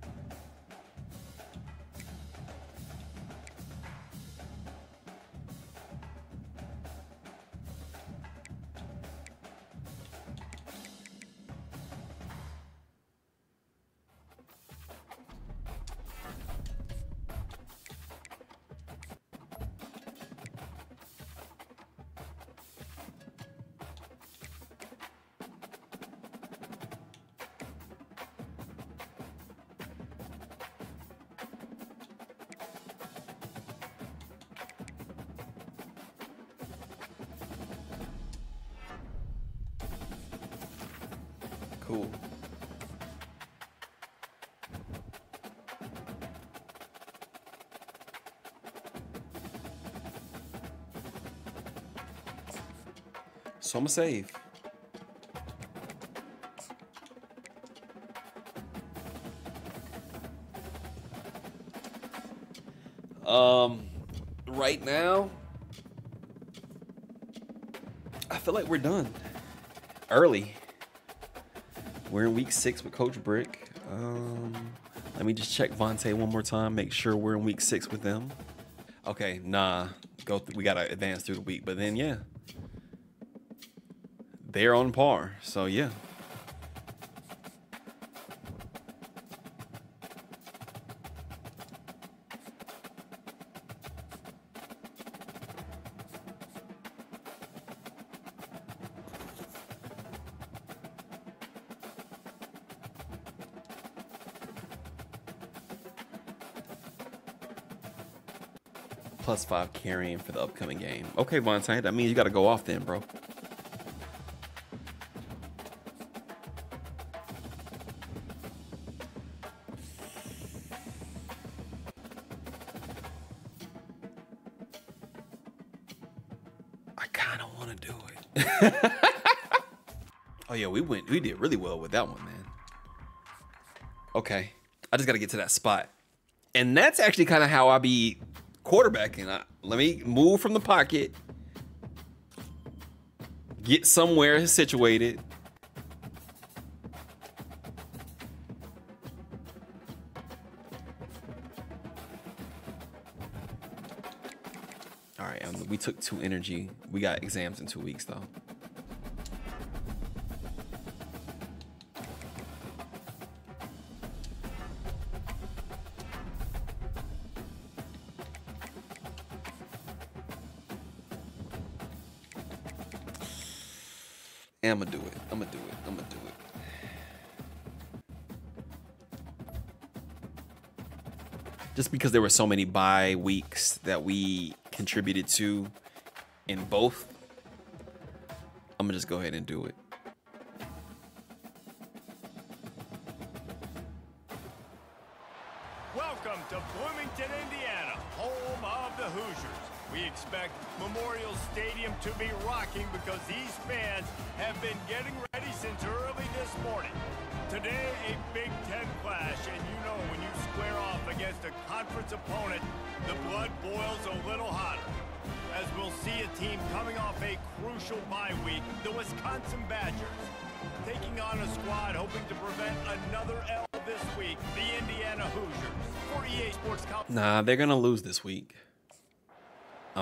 So I'm gonna save. Um, right now, I feel like we're done early. We're in week six with Coach Brick. Um, let me just check Vonte one more time, make sure we're in week six with them. Okay, nah, go. We gotta advance through the week, but then yeah, they're on par. So yeah. Plus five carrying for the upcoming game. Okay, Vonte, that means you got to go off then, bro. We did really well with that one, man. Okay, I just got to get to that spot, and that's actually kind of how I be quarterbacking. I, let me move from the pocket, get somewhere situated. All right, we took two energy. We got exams in two weeks though. Because there were so many bye weeks that we contributed to in both, I'm gonna just go ahead and do it.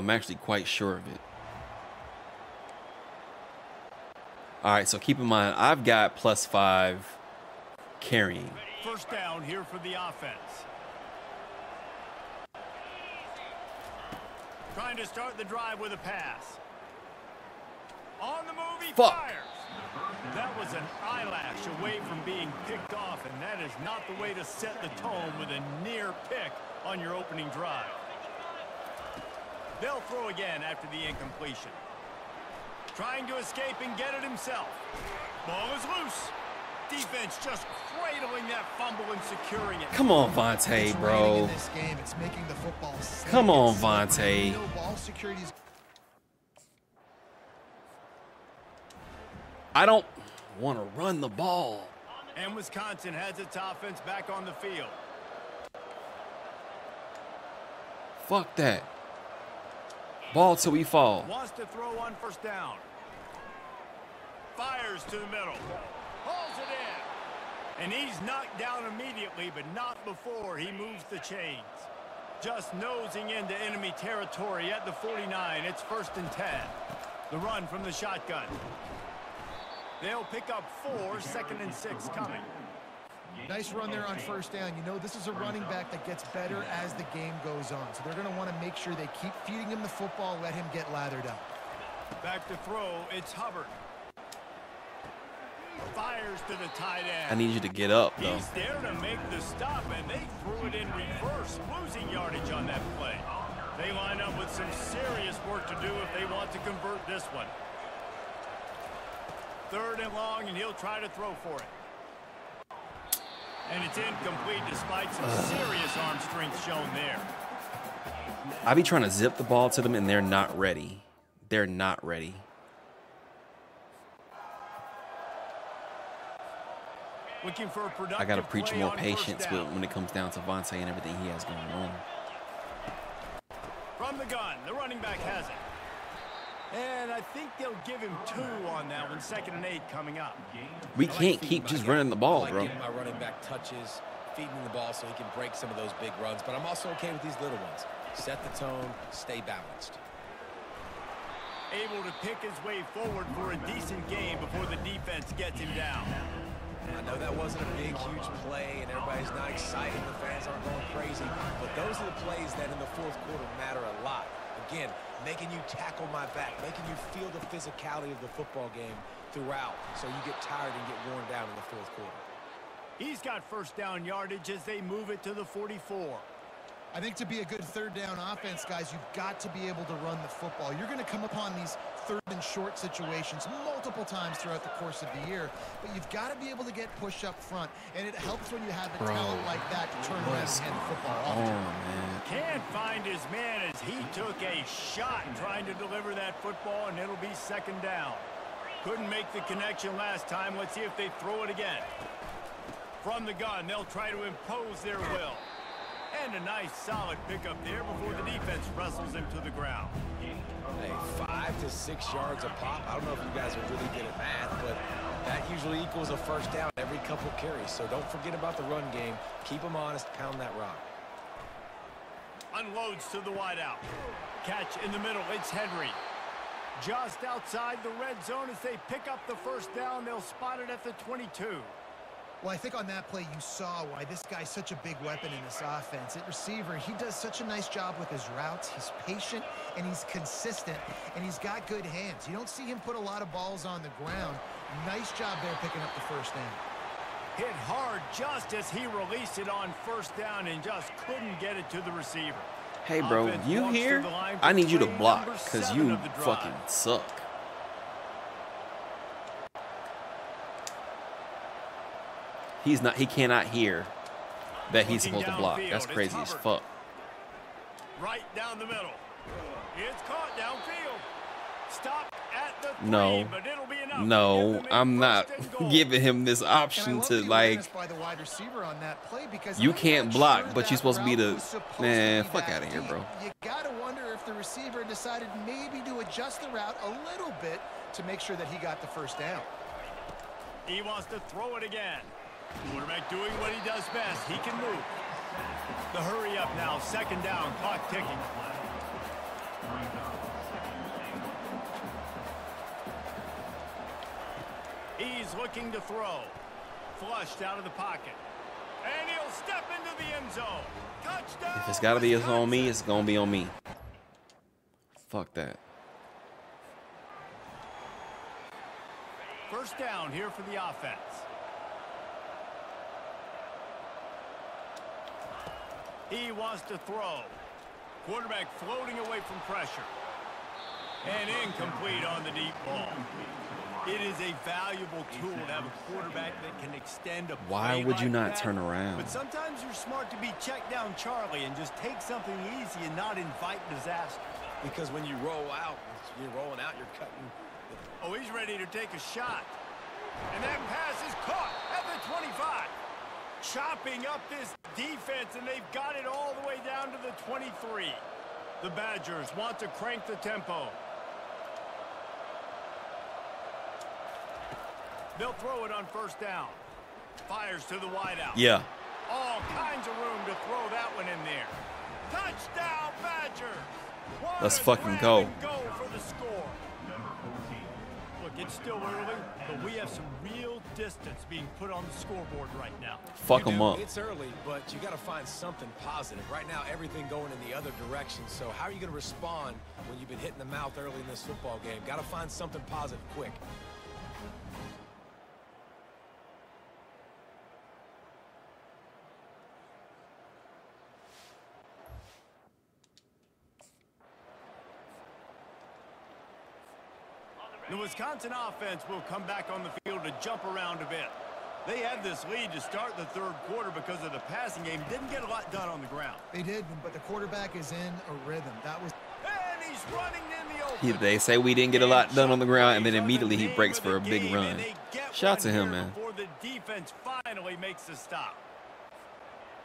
I'm actually quite sure of it. All right, so keep in mind, I've got plus five carrying. First down here for the offense. Trying to start the drive with a pass. On the move, he Fuck. fires. That was an eyelash away from being picked off, and that is not the way to set the tone with a near pick on your opening drive. They'll throw again after the incompletion. Trying to escape and get it himself. Ball is loose. Defense just cradling that fumble and securing it. Come on, Vonte, bro. this game. It's making the football Come on, and. Vonte. You know ball security's I don't want to run the ball. And Wisconsin has its offense back on the field. Fuck that. Ball till we fall. Wants to throw on first down. Fires to the middle. Hauls it in. And he's knocked down immediately, but not before he moves the chains. Just nosing into enemy territory at the 49. It's first and 10. The run from the shotgun. They'll pick up four, second and six coming. Nice run there on first down. You know, this is a running back that gets better as the game goes on. So they're going to want to make sure they keep feeding him the football, let him get lathered up. Back to throw, it's Hubbard. Fires to the tight end. I need you to get up, though. He's there to make the stop, and they threw it in reverse, losing yardage on that play. They line up with some serious work to do if they want to convert this one. Third and long, and he'll try to throw for it. And it's incomplete despite some serious arm strength shown there. I be trying to zip the ball to them, and they're not ready. They're not ready. Looking for I got to preach more patience with, when it comes down to Vonte and everything he has going on. From the gun, the running back has it. And I think they'll give him two on that one, second and eight coming up. We can't feeding keep just guy. running the I ball, like bro. my running back touches, feeding the ball so he can break some of those big runs. But I'm also okay with these little ones. Set the tone, stay balanced. Able to pick his way forward for a decent game before the defense gets him down. I know that wasn't a big, huge play, and everybody's not excited. The fans aren't going crazy. But those are the plays that in the fourth quarter matter a lot. Again, making you tackle my back, making you feel the physicality of the football game throughout so you get tired and get worn down in the fourth quarter. He's got first down yardage as they move it to the 44. I think to be a good third down offense, guys, you've got to be able to run the football. You're going to come upon these third and short situations multiple times throughout the course of the year, but you've got to be able to get push up front, and it helps when you have a Bro, talent like that to turn around and hand the football Oh, off. man. Can't find his man as he took a shot trying to deliver that football, and it'll be second down. Couldn't make the connection last time. Let's see if they throw it again. From the gun, they'll try to impose their will. And a nice solid pickup there before the defense wrestles him to the ground. Hey, five to six yards a pop. I don't know if you guys are really good at math, but that usually equals a first down every couple carries. So don't forget about the run game. Keep them honest. Pound that rock. Unloads to the wideout. Catch in the middle. It's Henry. Just outside the red zone as they pick up the first down. They'll spot it at the 22. Well, I think on that play you saw why this guy's such a big weapon in this offense. At receiver, he does such a nice job with his routes. He's patient and he's consistent and he's got good hands. You don't see him put a lot of balls on the ground. Nice job there picking up the first down. Hit hard just as he released it on first down and just couldn't get it to the receiver. Hey, bro, Offense you here? the line for I need you to block because you of the drive. fucking suck. He's not. He cannot hear. that he's supposed to block. That's crazy as fuck. Right down the middle. It's caught downfield. Stop at the three, No. but it'll be enough No, get them in I'm not first and goal. giving him this option to like. by the wide receiver on that play because You can't block, sure but you're supposed to be the- was supposed to Man, be fuck out of here, bro. You gotta wonder if the receiver decided maybe to adjust the route a little bit to make sure that he got the first down. He wants to throw it again. Quarterback doing what he does best. He can move. The hurry up now. Second down. Clock ticking. He's looking to throw. Flushed out of the pocket. And he'll step into the end zone. Touchdown. If it's gotta be it's on me, it's gonna be on me. Fuck that. First down here for the offense. He wants to throw. Quarterback floating away from pressure. And incomplete on the deep ball. It is a valuable tool to have a quarterback that can extend a play. Why play would you like not that. turn around? But sometimes you're smart to be checked down Charlie and just take something easy and not invite disaster. Because when you roll out, you're rolling out, you're cutting. Oh, he's ready to take a shot. And that pass is caught at the 25. Chopping up this defense, and they've got it all the way down to the 23. The Badgers want to crank the tempo. They'll throw it on first down. Fires to the wideout. Yeah. All kinds of room to throw that one in there. Touchdown, Badgers! What Let's fucking go. go for the score. Look, it's still early, but we have some real distance being put on the scoreboard right now. Fuck them up. It's early, but you got to find something positive. Right now, everything going in the other direction. So how are you going to respond when you've been hitting the mouth early in this football game? Got to find something positive quick. Wisconsin offense will come back on the field to jump around a bit. They had this lead to start the third quarter because of the passing game. Didn't get a lot done on the ground. They did, but the quarterback is in a rhythm. That was And he's running in the open. He, they say we didn't get a lot done on the ground, and then immediately he breaks for a big run. Shout out to him, man. Before the defense finally makes the stop.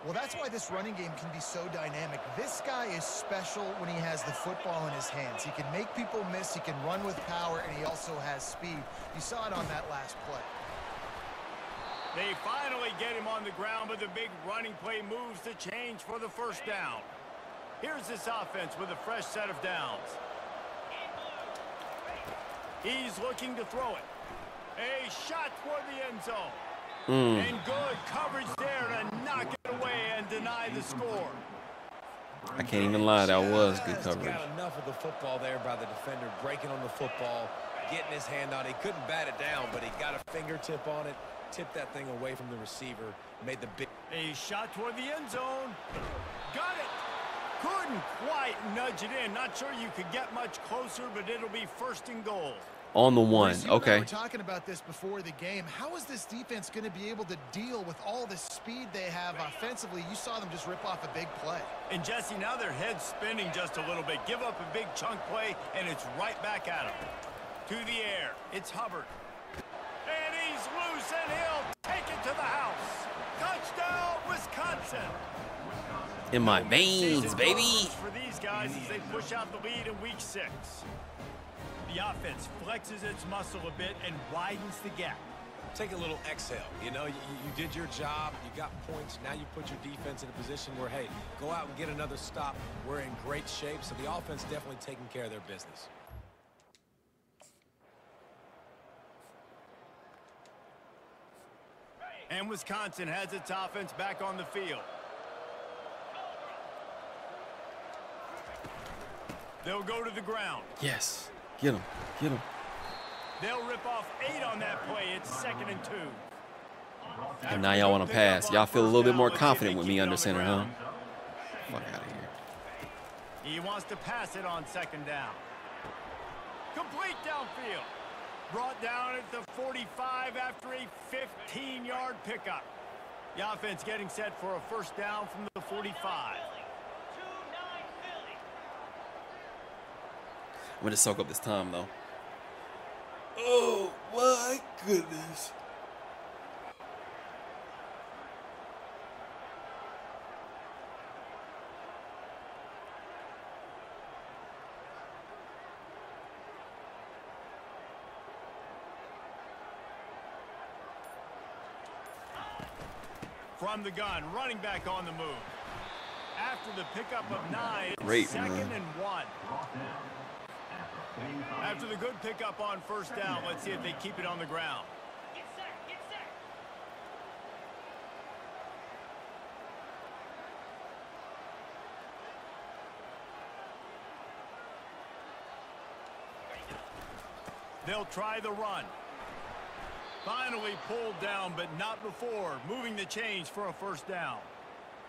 Well, that's why this running game can be so dynamic. This guy is special when he has the football in his hands. He can make people miss, he can run with power, and he also has speed. You saw it on that last play. They finally get him on the ground, but the big running play moves the change for the first down. Here's this offense with a fresh set of downs. He's looking to throw it. A shot toward the end zone. Mm. And good coverage there to knock it away and deny the score. I can't even lie, that was good coverage. Got enough of the football there by the defender, breaking on the football, getting his hand on it. He couldn't bat it down, but he got a fingertip on it, tipped that thing away from the receiver, made the big. A shot toward the end zone. Got it. Couldn't quite nudge it in. Not sure you could get much closer, but it'll be first and goal. On the one. Bruce, you and I Okay. were talking about this before the game. How is this defense going to be able to deal with all the speed they have offensively? You saw them just rip off a big play. And Jesse, now their head's spinning just a little bit. Give up a big chunk play, and it's right back at him. To the air. It's Hubbard. And he's loose, and he'll take it to the house. Touchdown, Wisconsin. In my veins, baby. For these guys as they push out the lead in week six. The offense flexes its muscle a bit and widens the gap. Take a little exhale. You know, you, you did your job, you got points. Now you put your defense in a position where, hey, go out and get another stop. We're in great shape, so the offense definitely taking care of their business. And Wisconsin has its offense back on the field. They'll go to the ground. Yes. Get him. Get him. They'll rip off eight on that play. It's second and two. And now y'all want to pass. Y'all feel a little bit more confident with me under center, huh? Fuck out of here. He wants to pass it on second down. Complete downfield. Brought down at the 45 after a 15-yard pickup. The offense getting set for a first down from the 45. I'm gonna soak up this time though. Oh my goodness. From the gun, running back on the move. After the pickup of nine, Great, second man. and one. After the good pickup on first down, let's see if they keep it on the ground. They'll try the run. Finally pulled down, but not before. Moving the change for a first down.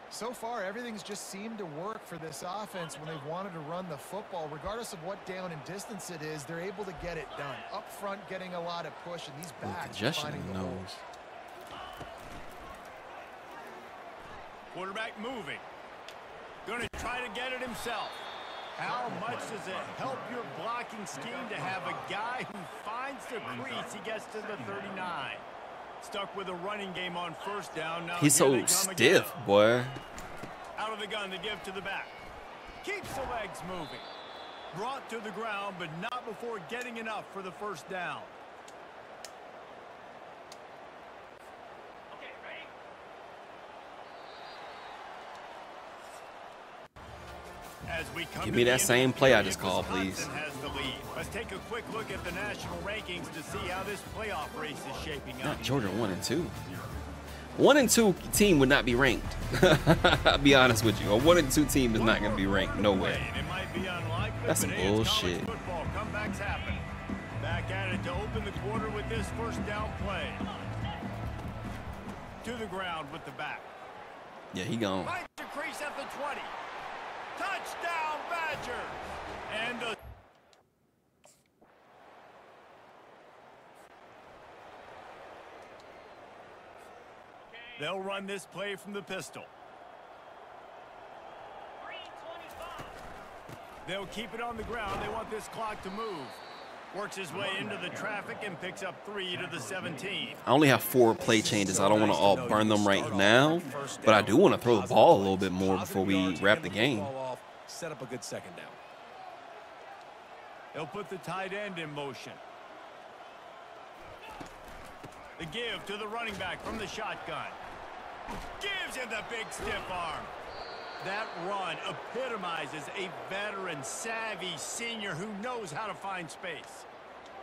So far, everything's just seemed to work for this offense when they've wanted to run the football. Regardless of what down and distance it is, they're able to get it done. Up front, getting a lot of push, and these backs are finding the the holes. Quarterback moving. Going to try to get it himself. How much does it help your blocking scheme to have a guy who finds the crease, he gets to the 39. Stuck with a running game on first down. Now He's so stiff, again. boy. Out of the gun to give to the back. Keeps the legs moving. Brought to the ground, but not before getting enough for the first down. As we come Give me that same play I just called, please. has the lead. Let's take a quick look at the national rankings to see how this playoff race is shaping up. Not Georgia one and two. One and two team would not be ranked. I'll be honest with you. A one and two team is not going to be ranked. No way. It might be unlikely, That's some hey, it's college bullshit. Football comebacks happen. Back at it to open the quarter with this first down play. To the ground with the back. Yeah, he gone. Finds the crease at the 20. Touchdown Badgers. And the They'll run this play from the pistol. They'll keep it on the ground. They want this clock to move. Works his way into the traffic and picks up three to the 17. I only have four play changes. I don't want to all burn them right now, but I do want to throw the ball a little bit more before we wrap the game. Set up a good second down. They'll put the tight end in motion. The give to the running back from the shotgun. Gives him the big stiff arm. That run epitomizes a veteran, savvy senior who knows how to find space.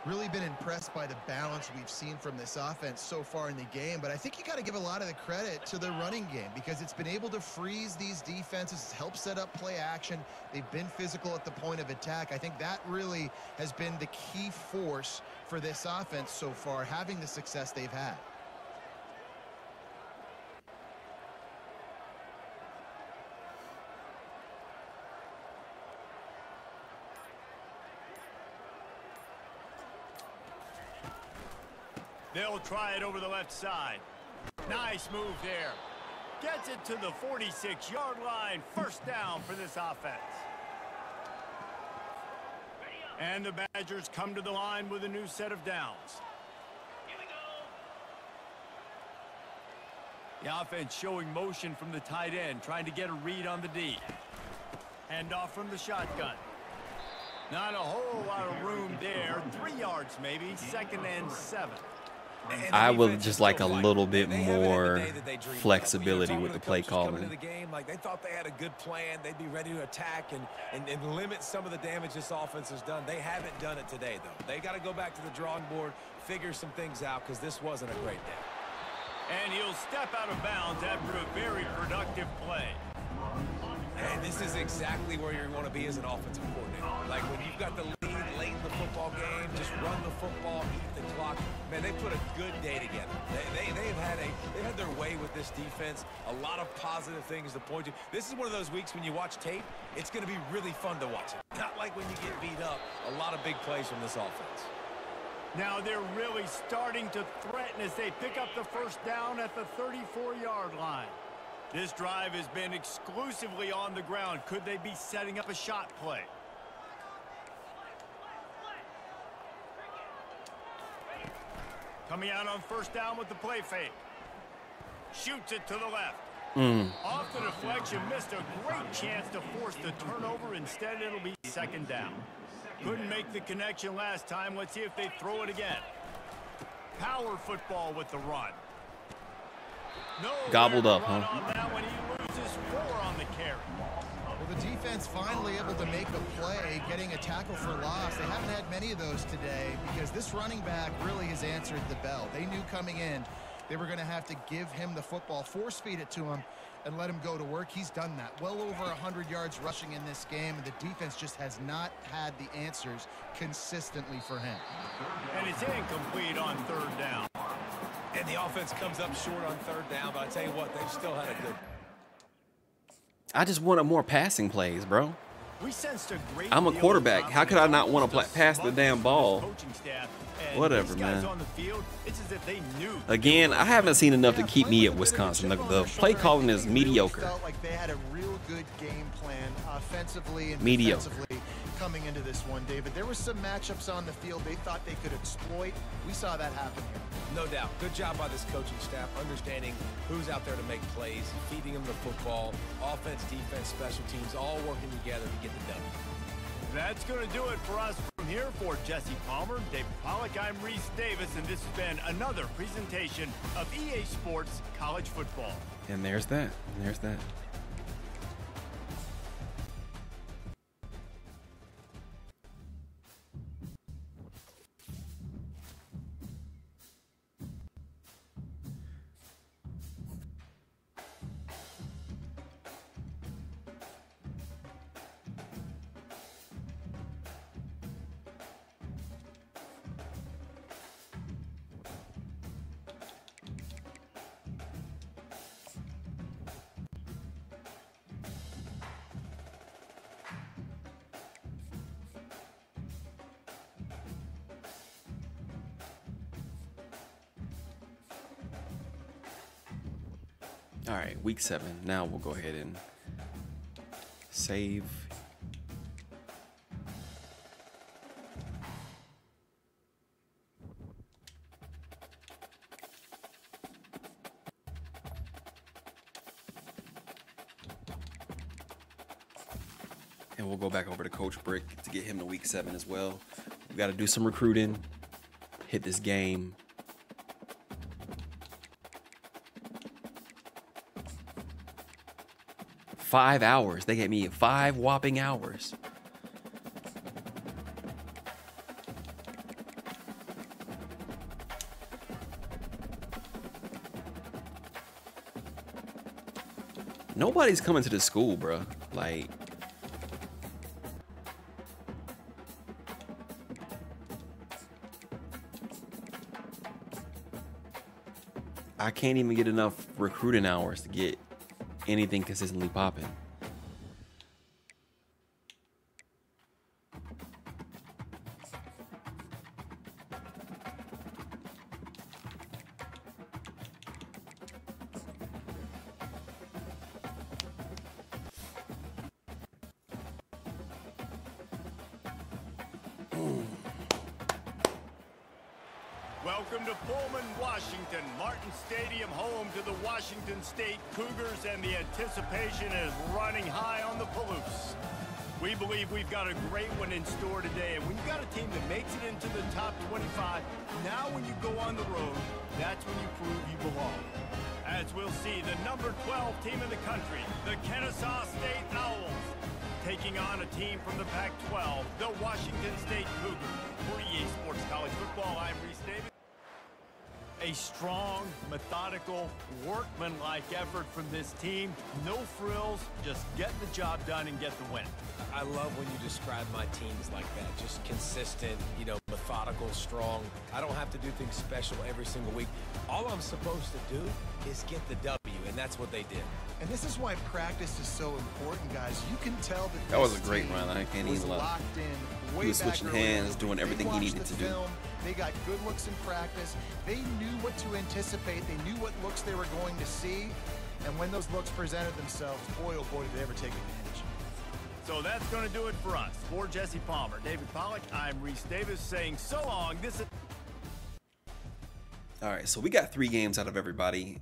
Really been impressed by the balance we've seen from this offense so far in the game, but I think you got to give a lot of the credit to the running game because it's been able to freeze these defenses, help set up play action. They've been physical at the point of attack. I think that really has been the key force for this offense so far, having the success they've had. They'll try it over the left side. Nice move there. Gets it to the 46-yard line. First down for this offense. And the Badgers come to the line with a new set of downs. The offense showing motion from the tight end, trying to get a read on the D. Hand off from the shotgun. Not a whole lot of room there. Three yards maybe. Second and seven. And the I would just like a little bit They haven't had the more day that they dreamed of. flexibility with the play to coaches calling. the game, like they thought they had a good plan. They'd be ready to attack and, and, and limit some of the damage this offense has done. They haven't done it today, though. They got to go back to the drawing board, figure some things out, because this wasn't a great day. And he'll step out of bounds after a very productive play. And this is exactly where you want to be as an offensive coordinator. Like when you've got the lead late in the football game, just run the football, eat the clock. Man, they put a good day together. They, they, they've had a they've had their way with this defense. A lot of positive things to point to. This is one of those weeks when you watch tape, it's going to be really fun to watch it. Not like when you get beat up. A lot of big plays from this offense. Now they're really starting to threaten as they pick up the first down at the 34-yard line. This drive has been exclusively on the ground. Could they be setting up a shot play? Coming out on first down with the play fake. Shoots it to the left. Mm. Off the deflection, missed a great chance to force the turnover. Instead, it'll be second down. Couldn't make the connection last time. Let's see if they throw it again. Power football with the run. No Gobbled up, huh? On that one. He loses four on the carry. Well, the defense finally able to make a play, getting a tackle for loss. They haven't had many of those today because this running back really has answered the bell. They knew coming in they were going to have to give him the football, force feed it to him, and let him go to work. He's done that. Well over 100 yards rushing in this game, and the defense just has not had the answers consistently for him. And it's incomplete on third down. And the offense comes up short on third down, but I tell you what, they've still had a good I just wanted more passing plays, bro. We sensed a great I'm a quarterback. How could I not wanna pass the damn ball? coaching staff. And Whatever, man. Field, it's as if they knew Again, I haven't seen enough to keep me at a bit of a Wisconsin. The, the play calling is mediocre. Like they had a real good game plan offensively and Mediocre. defensively coming into this one, David. There were some matchups on the field they thought they could exploit. We saw that happen here. No doubt. Good job by this coaching staff understanding who's out there to make plays, feeding them the football, offense, defense, special teams, all working together to get the W. That's going to do it for us from here for Jesse Palmer, David Pollack. I'm Rece Davis, and this has been another presentation of EA Sports College Football. And there's that. And there's that. All right, week seven. Now we'll go ahead and save. And we'll go back over to Coach Brick to get him to week seven as well. We got to do some recruiting, hit this game, Five hours. They gave me five whopping hours. Nobody's coming to the school, bruh. Like, I can't even get enough recruiting hours to get anything consistently popping. Team from the Pac-12, the Washington State Cougars. A strong, methodical, workman-like effort from this team. No frills, just get the job done and get the win. I love when you describe my teams like that. Just consistent, you know, methodical, strong. I don't have to do things special every single week. All I'm supposed to do is get the W, and that's what they did. And this is why practice is so important, guys. You can tell that That was a great run. I can't was even lie. locked in way He was switching early in the hands, doing everything he needed the to do. Film, They got good looks in practice. They knew what to anticipate. They knew what looks they were going to see. And when those looks presented themselves, boy, oh boy, did they ever take advantage. So that's going to do it for us. For Jesse Palmer, David Pollack, I'm Rece Davis saying so long. This is. All right, so we got three games out of everybody.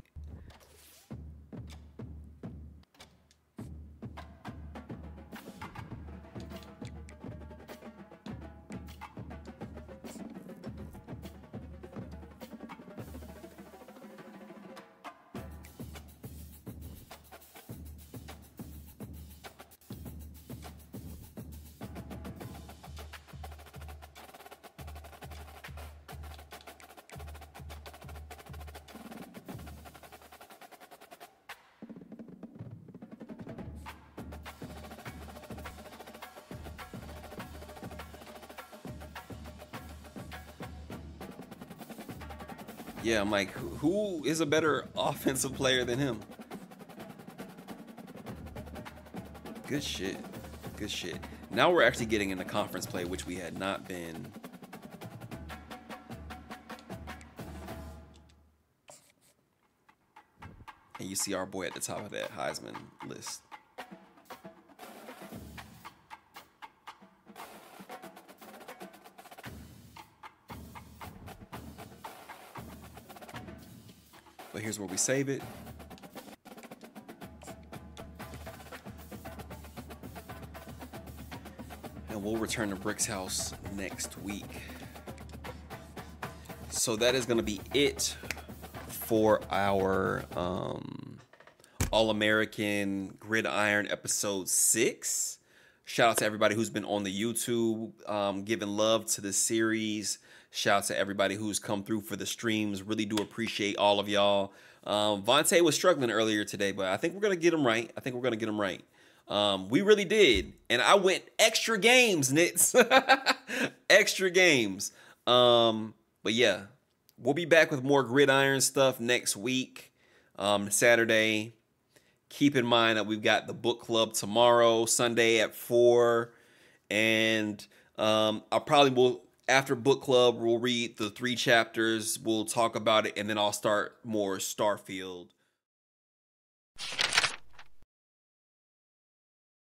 I'm like, who is a better offensive player than him? Good shit. Good shit. Now we're actually getting into conference play, which we had not been. And you see our boy at the top of that Heisman list. But here's where we save it. And we'll return to Brick's house next week. So that is going to be it for our um, All American Gridiron episode six. Shout out to everybody who's been on the YouTube, um, giving love to the series. Shout out to everybody who's come through for the streams. Really do appreciate all of y'all. Um, Vonte was struggling earlier today, but I think we're gonna get him right. I think we're gonna get him right. Um, we really did, and I went extra games, Nits. extra games. Um, but yeah, we'll be back with more gridiron stuff next week, um, Saturday. Keep in mind that we've got the book club tomorrow, Sunday at four, and um, I probably will after book club, we'll read the three chapters, we'll talk about it, and then I'll start more Starfield